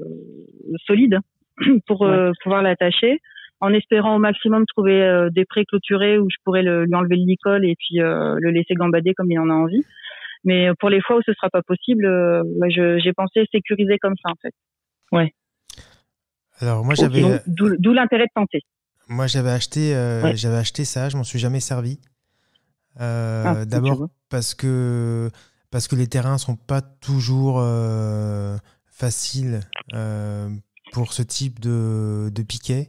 solide pour pouvoir l'attacher en espérant au maximum trouver euh, des prés clôturés où je pourrais le, lui enlever le licol et puis euh, le laisser gambader comme il en a envie. Mais pour les fois où ce sera pas possible, euh, j'ai pensé sécuriser comme ça en fait. Ouais. Alors moi j'avais d'où l'intérêt de tenter. Moi j'avais acheté j'avais acheté ça, je m'en suis jamais servi. Ah, d'abord parce que parce que les terrains sont pas toujours faciles pour ce type de, de piquet.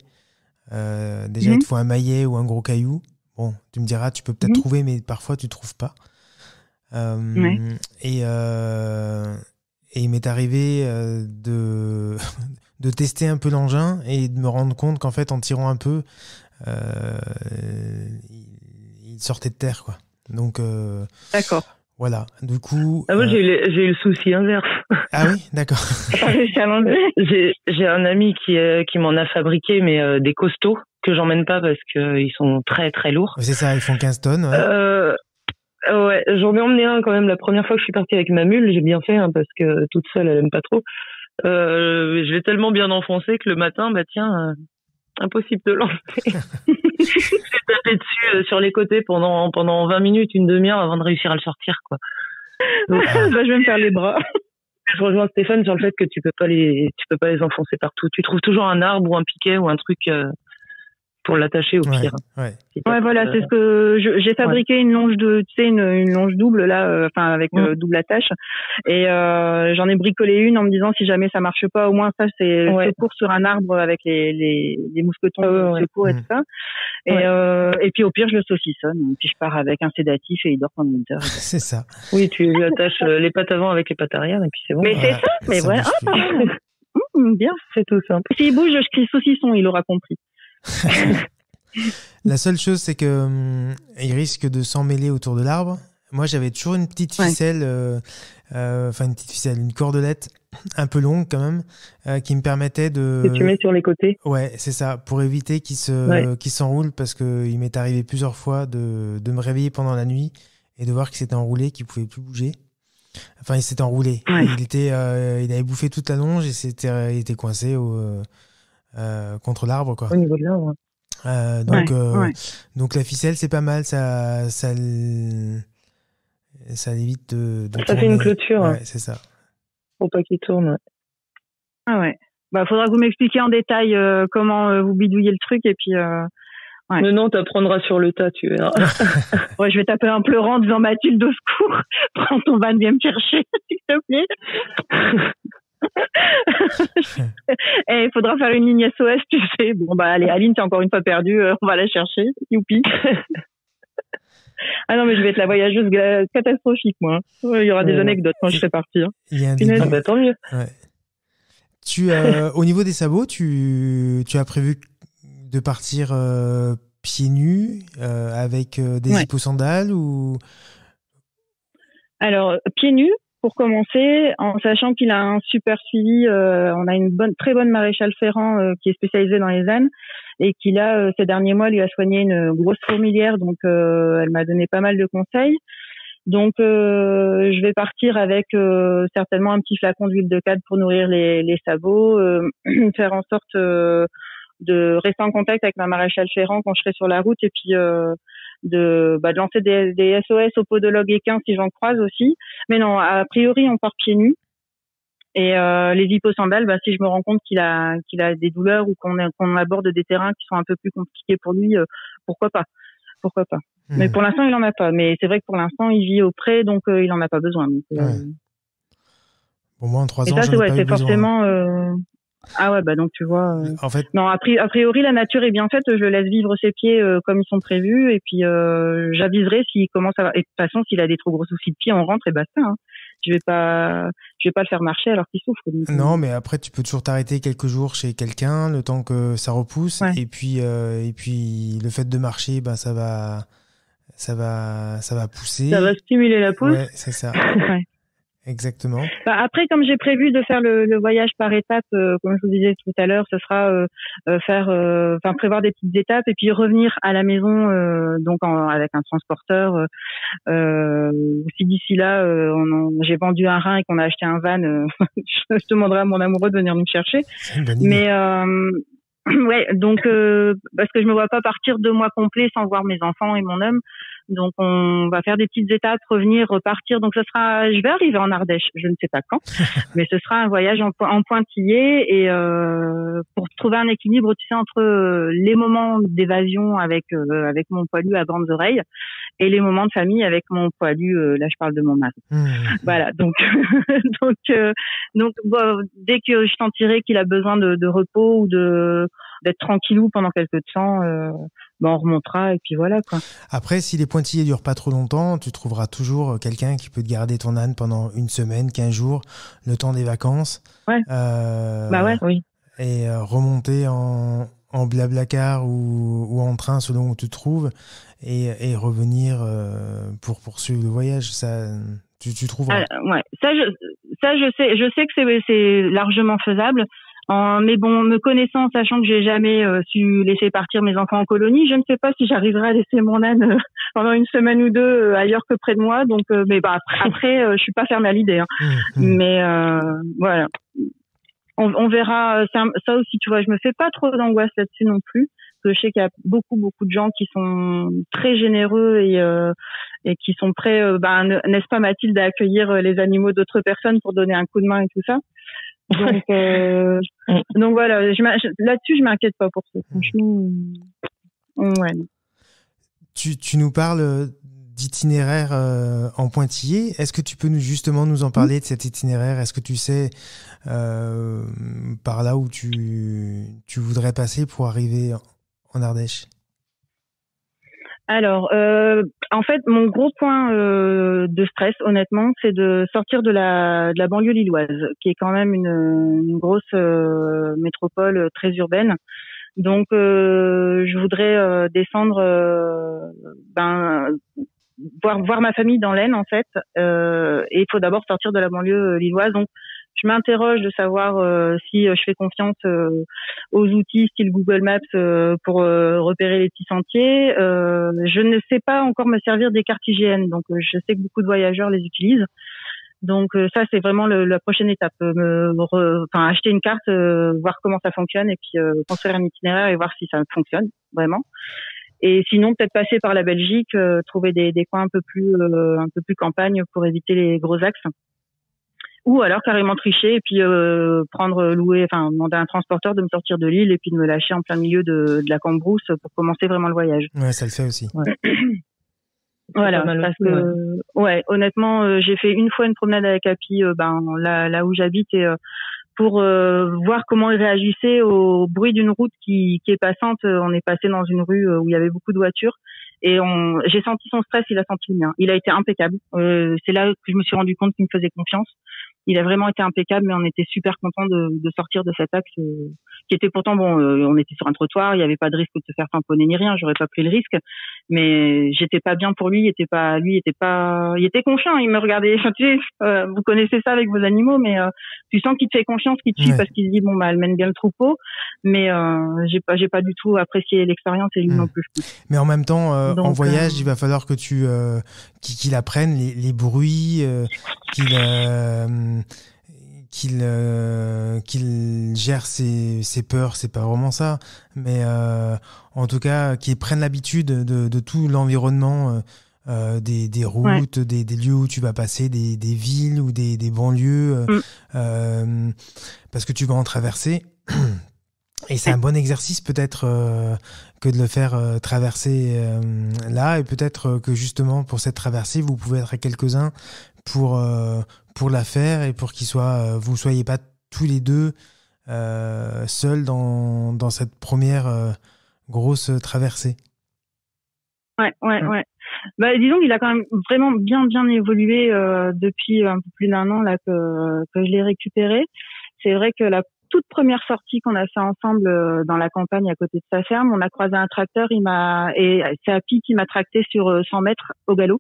Euh, déjà, il mhm. te faut un maillet ou un gros caillou. Bon, tu me diras, tu peux peut-être mhm. trouver, mais parfois tu trouves pas. Euh, et, euh, et, il m'est arrivé de, de tester un peu l'engin et de me rendre compte qu'en fait, en tirant un peu, il sortait de terre. Quoi. Donc, D'accord. Voilà, du coup. Ah, moi, j'ai eu le souci inverse. Ah oui, d'accord. j'ai un ami qui, qui m'en a fabriqué, mais euh, des costauds que j'emmène pas parce qu'ils sont très très lourds. C'est ça, ils font 15 tonnes. Ouais. Euh, ouais, j'en ai emmené un quand même la première fois que je suis partie avec ma mule. J'ai bien fait hein, parce que toute seule, elle aime pas trop. Euh, je l'ai tellement bien enfoncé que le matin, bah tiens, euh, impossible de l'enlever. J'ai tapé dessus euh, sur les côtés pendant pendant 20 minutes, une demi-heure avant de réussir à le sortir quoi. Donc, bah, je vais me faire les bras. Je rejoins Stéphane sur le fait que tu peux pas les tu peux pas les enfoncer partout. Tu trouves toujours un arbre ou un piquet ou un truc euh, pour l'attacher au pire. Ouais, ouais. voilà, c'est ce que j'ai fabriqué une longe de, tu sais, une, une longe double là, euh, enfin avec mm. euh, double attache, et euh, j'en ai bricolé une en me disant si jamais ça marche pas, au moins ça c'est ouais. secours sur un arbre avec les les, les mousquetons de secours et mm. tout ça. Et euh, et puis au pire je le saucissonne, et puis je pars avec un sédatif et il dort pendant une heure. C'est ça. Oui, tu lui attaches les pattes avant avec les pattes arrière et puis c'est bon. Mais c'est ça, mais voilà. Mmh, bien, c'est tout simple. S'il bouge, je crie saucisson, il aura compris. La seule chose, c'est que hum, il risque de s'emmêler autour de l'arbre. Moi, j'avais toujours une petite ficelle, euh, euh, enfin une petite ficelle, une cordelette un peu longue quand même, euh, qui me permettait de. Que tu mets sur les côtés. Ouais, c'est ça, pour éviter qu'il se, qu'il s'enroule, parce que il m'est arrivé plusieurs fois de, de, me réveiller pendant la nuit et de voir qu'il s'était enroulé, qu'il pouvait plus bouger. Enfin, il s'était enroulé. Il était, il avait bouffé toute la longe et c'était, il était coincé au contre l'arbre. Quoi. Au niveau de l'arbre. Euh, donc, euh, donc la ficelle, c'est pas mal. Ça, ça, ça évite de. ça fait une clôture. Ouais, c'est ça. Pour pas qu'il tourne. Ah ouais. Bah, faudra que vous m'expliquiez en détail comment vous bidouillez le truc et puis. Ouais. Mais non, t'apprendras sur le tas, tu verras. ouais, je vais taper en pleurant en disant Mathilde au secours, prends ton van, viens me chercher, s'il te plaît. Et il faudra faire une ligne SOS, tu sais. Bon, bah, allez, Aline, t'es encore une fois perdue, euh, on va la chercher. Youpi. ah non, mais je vais être la voyageuse catastrophique, moi. Il y aura des anecdotes quand je serai partie. Hein. Il y a un début. bah, tant mieux. Tu, euh, au niveau des sabots, tu, tu as prévu de partir euh, pieds nus avec des Ouais. hipposandales ou? Alors, pieds nus, pour commencer, en sachant qu'il a un super suivi, euh, on a une bonne, très bonne maréchale Ferrand euh, qui est spécialisée dans les ânes et qui là, euh, ces derniers mois, lui a soigné une grosse fourmilière, donc euh, elle m'a donné pas mal de conseils. Donc, euh, je vais partir avec euh, certainement un petit flacon d'huile de cadre pour nourrir les, les sabots, faire en sorte de rester en contact avec ma maréchale Ferrand quand je serai sur la route et puis de, bah, de lancer des, des SOS aux podologues équins si j'en croise aussi. Mais non, a priori, on part pieds nus. Et euh, les hipposandales, bah, si je me rends compte qu'il a qu'il a des douleurs ou qu'on aborde des terrains qui sont un peu plus compliqués pour lui, euh, pourquoi pas? Pourquoi pas? Mais Hmm. pour l'instant, il en a pas. Mais c'est vrai que pour l'instant, il vit au pré, donc euh, il en a pas besoin. Donc, Ouais. Bon, moi, en trois Et ans, ça, j'en c'est ouais, forcément. euh, Ah ouais, bah donc tu vois. euh, En fait, Non, a pri- a priori, la nature est bien faite. Je laisse vivre ses pieds euh, comme ils sont prévus, et puis euh, j'aviserai s'il commence à. Et de toute façon, s'il a des trop gros soucis de pied, on rentre et basta. Hein. Je vais pas, je vais pas le faire marcher alors qu'il souffre. donc, non, mais après, tu peux toujours t'arrêter quelques jours chez quelqu'un, le temps que ça repousse. Ouais. Et puis, et puis, le fait de marcher, bah, ça va, ça va, ça va pousser. Ça va stimuler la pousse. Ouais, c'est ça. Ouais. Exactement. Bah, après, comme j'ai prévu de faire le, le voyage par étapes, euh, comme je vous disais tout à l'heure, ce sera euh, euh, faire, euh, enfin prévoir des petites étapes et puis revenir à la maison, euh, donc en- avec un transporteur. Si d'ici là, euh, j'ai vendu un rein et qu'on a acheté un van, euh, je demanderai à mon amoureux de venir nous chercher. Mais euh, ouais, donc euh, parce que je me vois pas partir deux mois complets sans voir mes enfants et mon homme. Donc on va faire des petites étapes, revenir, repartir. Donc ce sera, je vais arriver en Ardèche, je ne sais pas quand, mais ce sera un voyage en, en pointillé et euh, pour trouver un équilibre, tu sais, entre euh, les moments d'évasion avec euh, avec mon poilu à grandes oreilles et les moments de famille avec mon poilu. euh, là, je parle de mon mari. Hmm. Voilà, donc donc euh, donc bon, dès que je sentirai qu'il a besoin de, de repos ou de d'être tranquillou pendant quelques temps, euh, ben on remontera et puis voilà quoi. Après, si les pointillés durent pas trop longtemps, tu trouveras toujours quelqu'un qui peut te garder ton âne pendant une semaine, 15 jours, le temps des vacances. Ouais. Euh, Bah ouais. Oui. Et euh, remonter en, en blablacar ou, ou en train selon où tu te trouves et, et revenir euh, pour poursuivre le voyage. Ça, tu, tu trouveras. Ah, ouais, ça je ça je sais je sais que c'est largement faisable. En- mais bon, me connaissant, sachant que j'ai jamais euh, su laisser partir mes enfants en colonie, je ne sais pas si j'arriverai à laisser mon âne euh, pendant une semaine ou deux euh, ailleurs que près de moi. Donc, euh, mais bah après, après euh, je suis pas fermée à l'idée. hein. Hum, hum. Mais euh, voilà. On, on verra. euh, un- ça aussi, tu vois, je me fais pas trop d'angoisse là-dessus non plus. Parce que je sais qu'il y a beaucoup, beaucoup de gens qui sont très généreux et, euh, et qui sont prêts, euh, ben, ne- n'est-ce pas Mathilde, à accueillir euh, les animaux d'autres personnes pour donner un coup de main et tout ça. Donc, euh, Mm. donc voilà, je m'a- je- là-dessus, je m'inquiète pas pour ça. Franchement, euh, ouais. Tu, tu nous parles d'itinéraire euh, en pointillé. Est-ce que tu peux nous, justement nous en parler de cet itinéraire? Est-ce que tu sais euh, par là où tu, tu voudrais passer pour arriver en Ardèche? Alors, euh, en fait, mon gros point euh, de stress, honnêtement, c'est de sortir de la, de la banlieue lilloise, qui est quand même une, grosse euh, métropole très urbaine. Donc, euh, je voudrais euh, descendre, ben, voir, voir ma famille dans l'Aisne, en fait. Et il faut d'abord sortir de la banlieue lilloise. Je m'interroge de savoir euh, si euh, je fais confiance euh, aux outils style Google Maps euh, pour euh, repérer les petits sentiers. Euh, je ne sais pas encore me servir des cartes IGN, donc je sais que beaucoup de voyageurs les utilisent. Donc ça c'est vraiment le, la prochaine étape, me, re- acheter une carte, voir comment ça fonctionne et puis construire un itinéraire et voir si ça fonctionne vraiment. Et sinon peut-être passer par la Belgique, trouver des, des coins un peu plus un peu plus campagne pour éviter les gros axes ou alors carrément tricher et puis euh, prendre louer enfin demander à un transporteur de me sortir de l'île et puis de me lâcher en plein milieu de, de la cambrousse pour commencer vraiment le voyage Ouais, ça le fait aussi. voilà pas mal parce aussi, que ouais, honnêtement euh, j'ai fait une fois une promenade avec Happy euh, ben là là où j'habite et euh, pour euh, voir comment il réagissait au bruit d'une route qui qui est passante Euh, on est passé dans une rue euh, où il y avait beaucoup de voitures Et on, j'ai senti son stress, il a senti le mien. Il a été impeccable. Euh, c'est là que je me suis rendu compte qu'il me faisait confiance. Il a vraiment été impeccable, mais on était super content de, sortir de cet axe euh, qui était pourtant bon. Euh, on était sur un trottoir, il n'y avait pas de risque de se faire tamponner ni rien. J'aurais pas pris le risque, mais j'étais pas bien pour lui. Il était pas, lui, il était pas, il était confiant. Il me regardait. tu sais, euh, vous connaissez ça avec vos animaux, mais tu sens qu'il te fait confiance, qu'il te suit parce qu'il se dit bon bah elle mène bien le troupeau. Mais j'ai pas, j'ai pas du tout apprécié l'expérience et lui hmm. non plus. Mais en même temps, en voyage, il va falloir que tu qu'il apprenne les, les bruits, qu'il qu'il euh, qu'il gère ses, ses peurs, c'est pas vraiment ça, mais euh, en tout cas qu'il prenne l'habitude de, de, tout l'environnement, euh, des, des, routes, des, des, lieux où tu vas passer, des, des villes ou des, banlieues, mm. parce que tu vas en traverser. Et c'est un bon exercice peut-être que de le faire traverser là, et peut-être que justement pour cette traversée, vous pouvez être à quelques-uns pour pour la faire et pour qu'il soit, euh, vous soyez pas tous les deux euh, seuls dans, dans, cette première euh, grosse traversée. Ouais, ouais, ouais. Bah, disons qu'il a quand même vraiment bien, bien évolué depuis un peu plus d'un an là que, que je l'ai récupéré. C'est vrai que la toute première sortie qu'on a fait ensemble dans la campagne à côté de sa ferme, on a croisé un tracteur, il m'a et c'est Happy qui m'a tracté sur 100 mètres au galop.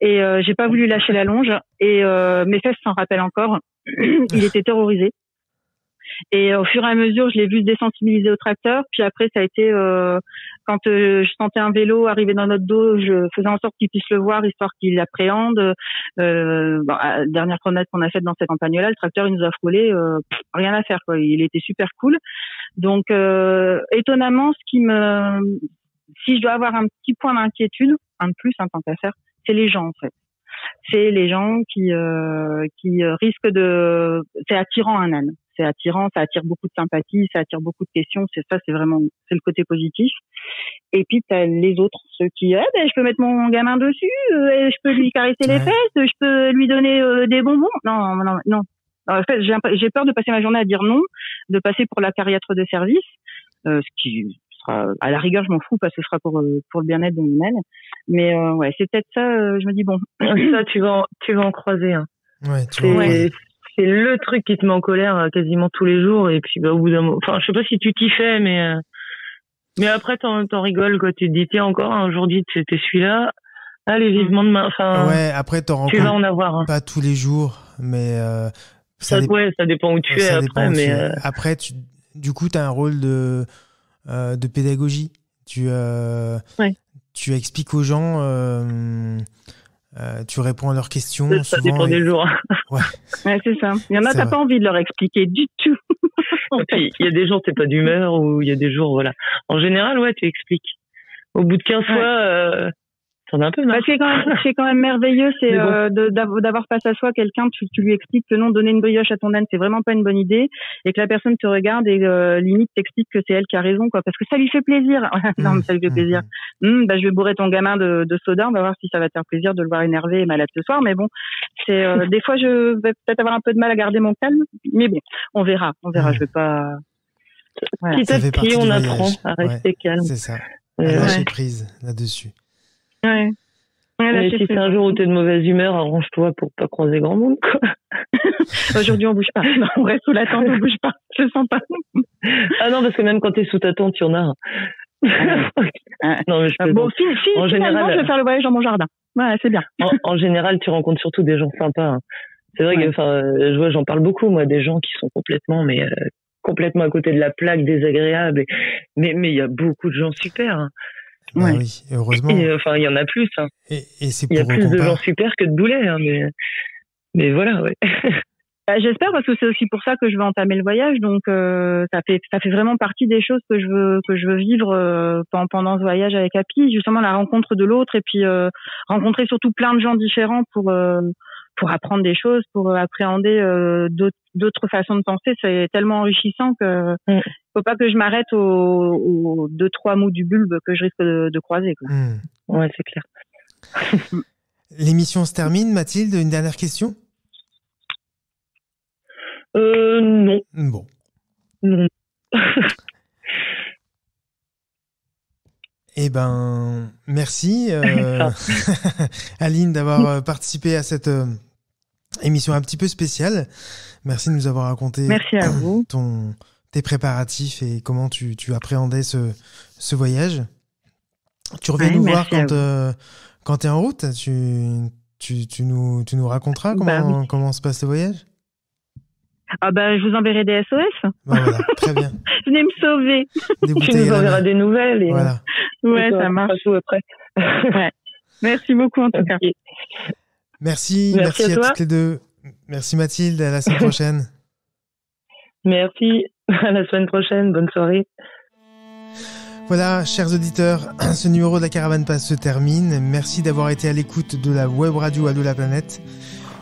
Et euh, j'ai pas voulu lâcher la longe. Et euh, mes fesses s'en rappellent encore. il était terrorisé. Et au fur et à mesure, je l'ai vu se désensibiliser au tracteur. Puis après, ça a été euh, quand je sentais un vélo arriver dans notre dos, je faisais en sorte qu'il puisse le voir, histoire qu'il l'appréhende. Euh, bon, dernière promenade qu'on a faite dans cette campagne-là, le tracteur il nous a frôlé, rien à faire quoi. Il était super cool. Donc étonnamment, ce qui me, si je dois avoir un petit point d'inquiétude, un de plus, un tant qu'à faire, c'est les gens en fait. C'est les gens qui euh, qui risquent de. C'est attirant un âne. C'est attirant, ça attire beaucoup de sympathie, ça attire beaucoup de questions. C'est ça, c'est vraiment c'est le côté positif. Et puis t'as les autres, ceux qui, eh ben, je peux mettre mon gamin dessus, euh, je peux lui caresser les fesses, je peux lui donner euh, des bonbons. Non, non, non. En fait, j'ai peur de passer ma journée à dire non, de passer pour la cariatre de service, ce qui à la rigueur, je m'en fous parce que ce sera pour euh, pour le bien-être de mon aile. Mais euh, ouais, c'est peut-être ça. Euh, je me dis bon, ça tu vas en, tu vas en croiser. Hein. Ouais, c'est c'est le truc qui te met en colère quasiment tous les jours et puis bah, au bout d'un moment, enfin je sais pas si tu t'y fais, mais mais après t'en t'en rigoles quoi. Tu te dis tiens encore aujourd'hui c'était celui-là. Allez vivement demain. Enfin ouais, après t'en tu vas en avoir. Hein. Pas tous les jours, mais ça, ouais, ça dépend où tu es après. Mais après, tu, du coup, tu as un rôle de, euh, de pédagogie. Tu, euh, tu expliques aux gens, euh, tu réponds à leurs questions. Ça, dépend des jours. Ouais, c'est ça. Il y en a, t'as pas envie de leur expliquer du tout. Il y a des jours, t'es pas d'humeur, ou il y a des jours, voilà. En général, ouais, tu expliques. Au bout de 15 fois, un peu bah, ce, qui est quand même, quand même merveilleux, c'est euh, d'avoir face à soi quelqu'un, tu, tu lui expliques que non, donner une brioche à ton âne, c'est vraiment pas une bonne idée, et que la personne te regarde et euh, limite t'explique que c'est elle qui a raison, quoi, parce que ça lui fait plaisir. non, mais ça lui fait plaisir. Hum, bah, je vais bourrer ton gamin de, de, soda, on va voir si ça va te faire plaisir de le voir énervé et malade ce soir, mais bon, c'est euh, des fois je vais peut-être avoir un peu de mal à garder mon calme, mais bon, on verra, on verra. Je vais pas. Petit à petit, on apprend à rester calme. C'est ça. Lâcher prise là-dessus. Ouais. Ouais, si c'est un jour où tu es de mauvaise humeur, arrange-toi pour pas croiser grand monde, quoi. Aujourd'hui, on bouge pas. on reste sous la tente, on bouge pas. Je sens pas. ah non, parce que même quand tu es sous ta tente, il y en a. non, mais je bon, en général, je vais faire le voyage dans mon jardin. Ouais, c'est bien. en, général, tu rencontres surtout des gens sympas. Hein. C'est vrai que, enfin, je vois, j'en parle beaucoup, moi, des gens qui sont complètement, mais euh, complètement à côté de la plaque, désagréables. Mais, mais il y a beaucoup de gens super. Hein. Bah oui, heureusement. enfin, il y en a plus. Hein. Et, et c'est Il y a plus de gens super que de boulets, hein, mais, mais voilà, ouais. Bah, j'espère parce que c'est aussi pour ça que je veux entamer le voyage. Donc euh, ça fait ça fait vraiment partie des choses que je veux que je veux vivre euh, pendant ce voyage avec Happy. Justement la rencontre de l'autre et puis euh, rencontrer surtout plein de gens différents pour pour apprendre des choses, pour appréhender euh, d'autres façons de penser. C'est tellement enrichissant que mm. Faut pas que je m'arrête aux, deux trois mots du bulbe que je risque de, croiser. Quoi. Mm. Ouais, c'est clair. L'émission se termine, Mathilde. Une dernière question? Euh, Non. Bon. Non. Eh ben, merci euh, Aline d'avoir euh, participé à cette euh, émission un petit peu spéciale. Merci de nous avoir raconté Merci à vous. ton, tes préparatifs et comment tu, tu appréhendais ce, ce voyage. Tu reviens Ouais, nous voir quand, euh, quand tu es en route. Tu, tu, tu, nous, tu nous raconteras comment, Bah oui. comment se passe le voyage Ah bah, je vous enverrai des SOS. Bah voilà, très bien. Venez me sauver. Des Tu nous enverras des nouvelles et Voilà. Ouais, et ça marche. tout après. Merci beaucoup en tout cas. Merci, Merci merci, à toutes les deux. Merci Mathilde, à la semaine prochaine. Merci. À la semaine prochaine. Bonne soirée. Voilà, chers auditeurs, ce numéro de la Caravane Passe se termine. Merci d'avoir été à l'écoute de la web radio Allo la planète.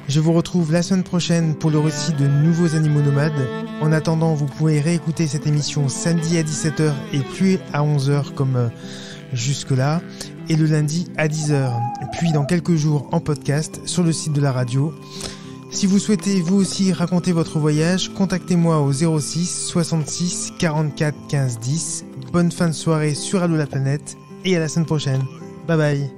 Je vous retrouve la semaine prochaine pour le récit de nouveaux animaux nomades. En attendant, vous pouvez réécouter cette émission samedi à 17h et puis à 11h comme euh, jusque-là, et le lundi à 10h, puis dans quelques jours en podcast sur le site de la radio. Si vous souhaitez vous aussi raconter votre voyage, contactez-moi au 06 66 44 15 10. Bonne fin de soirée sur Allo la planète et à la semaine prochaine. Bye bye.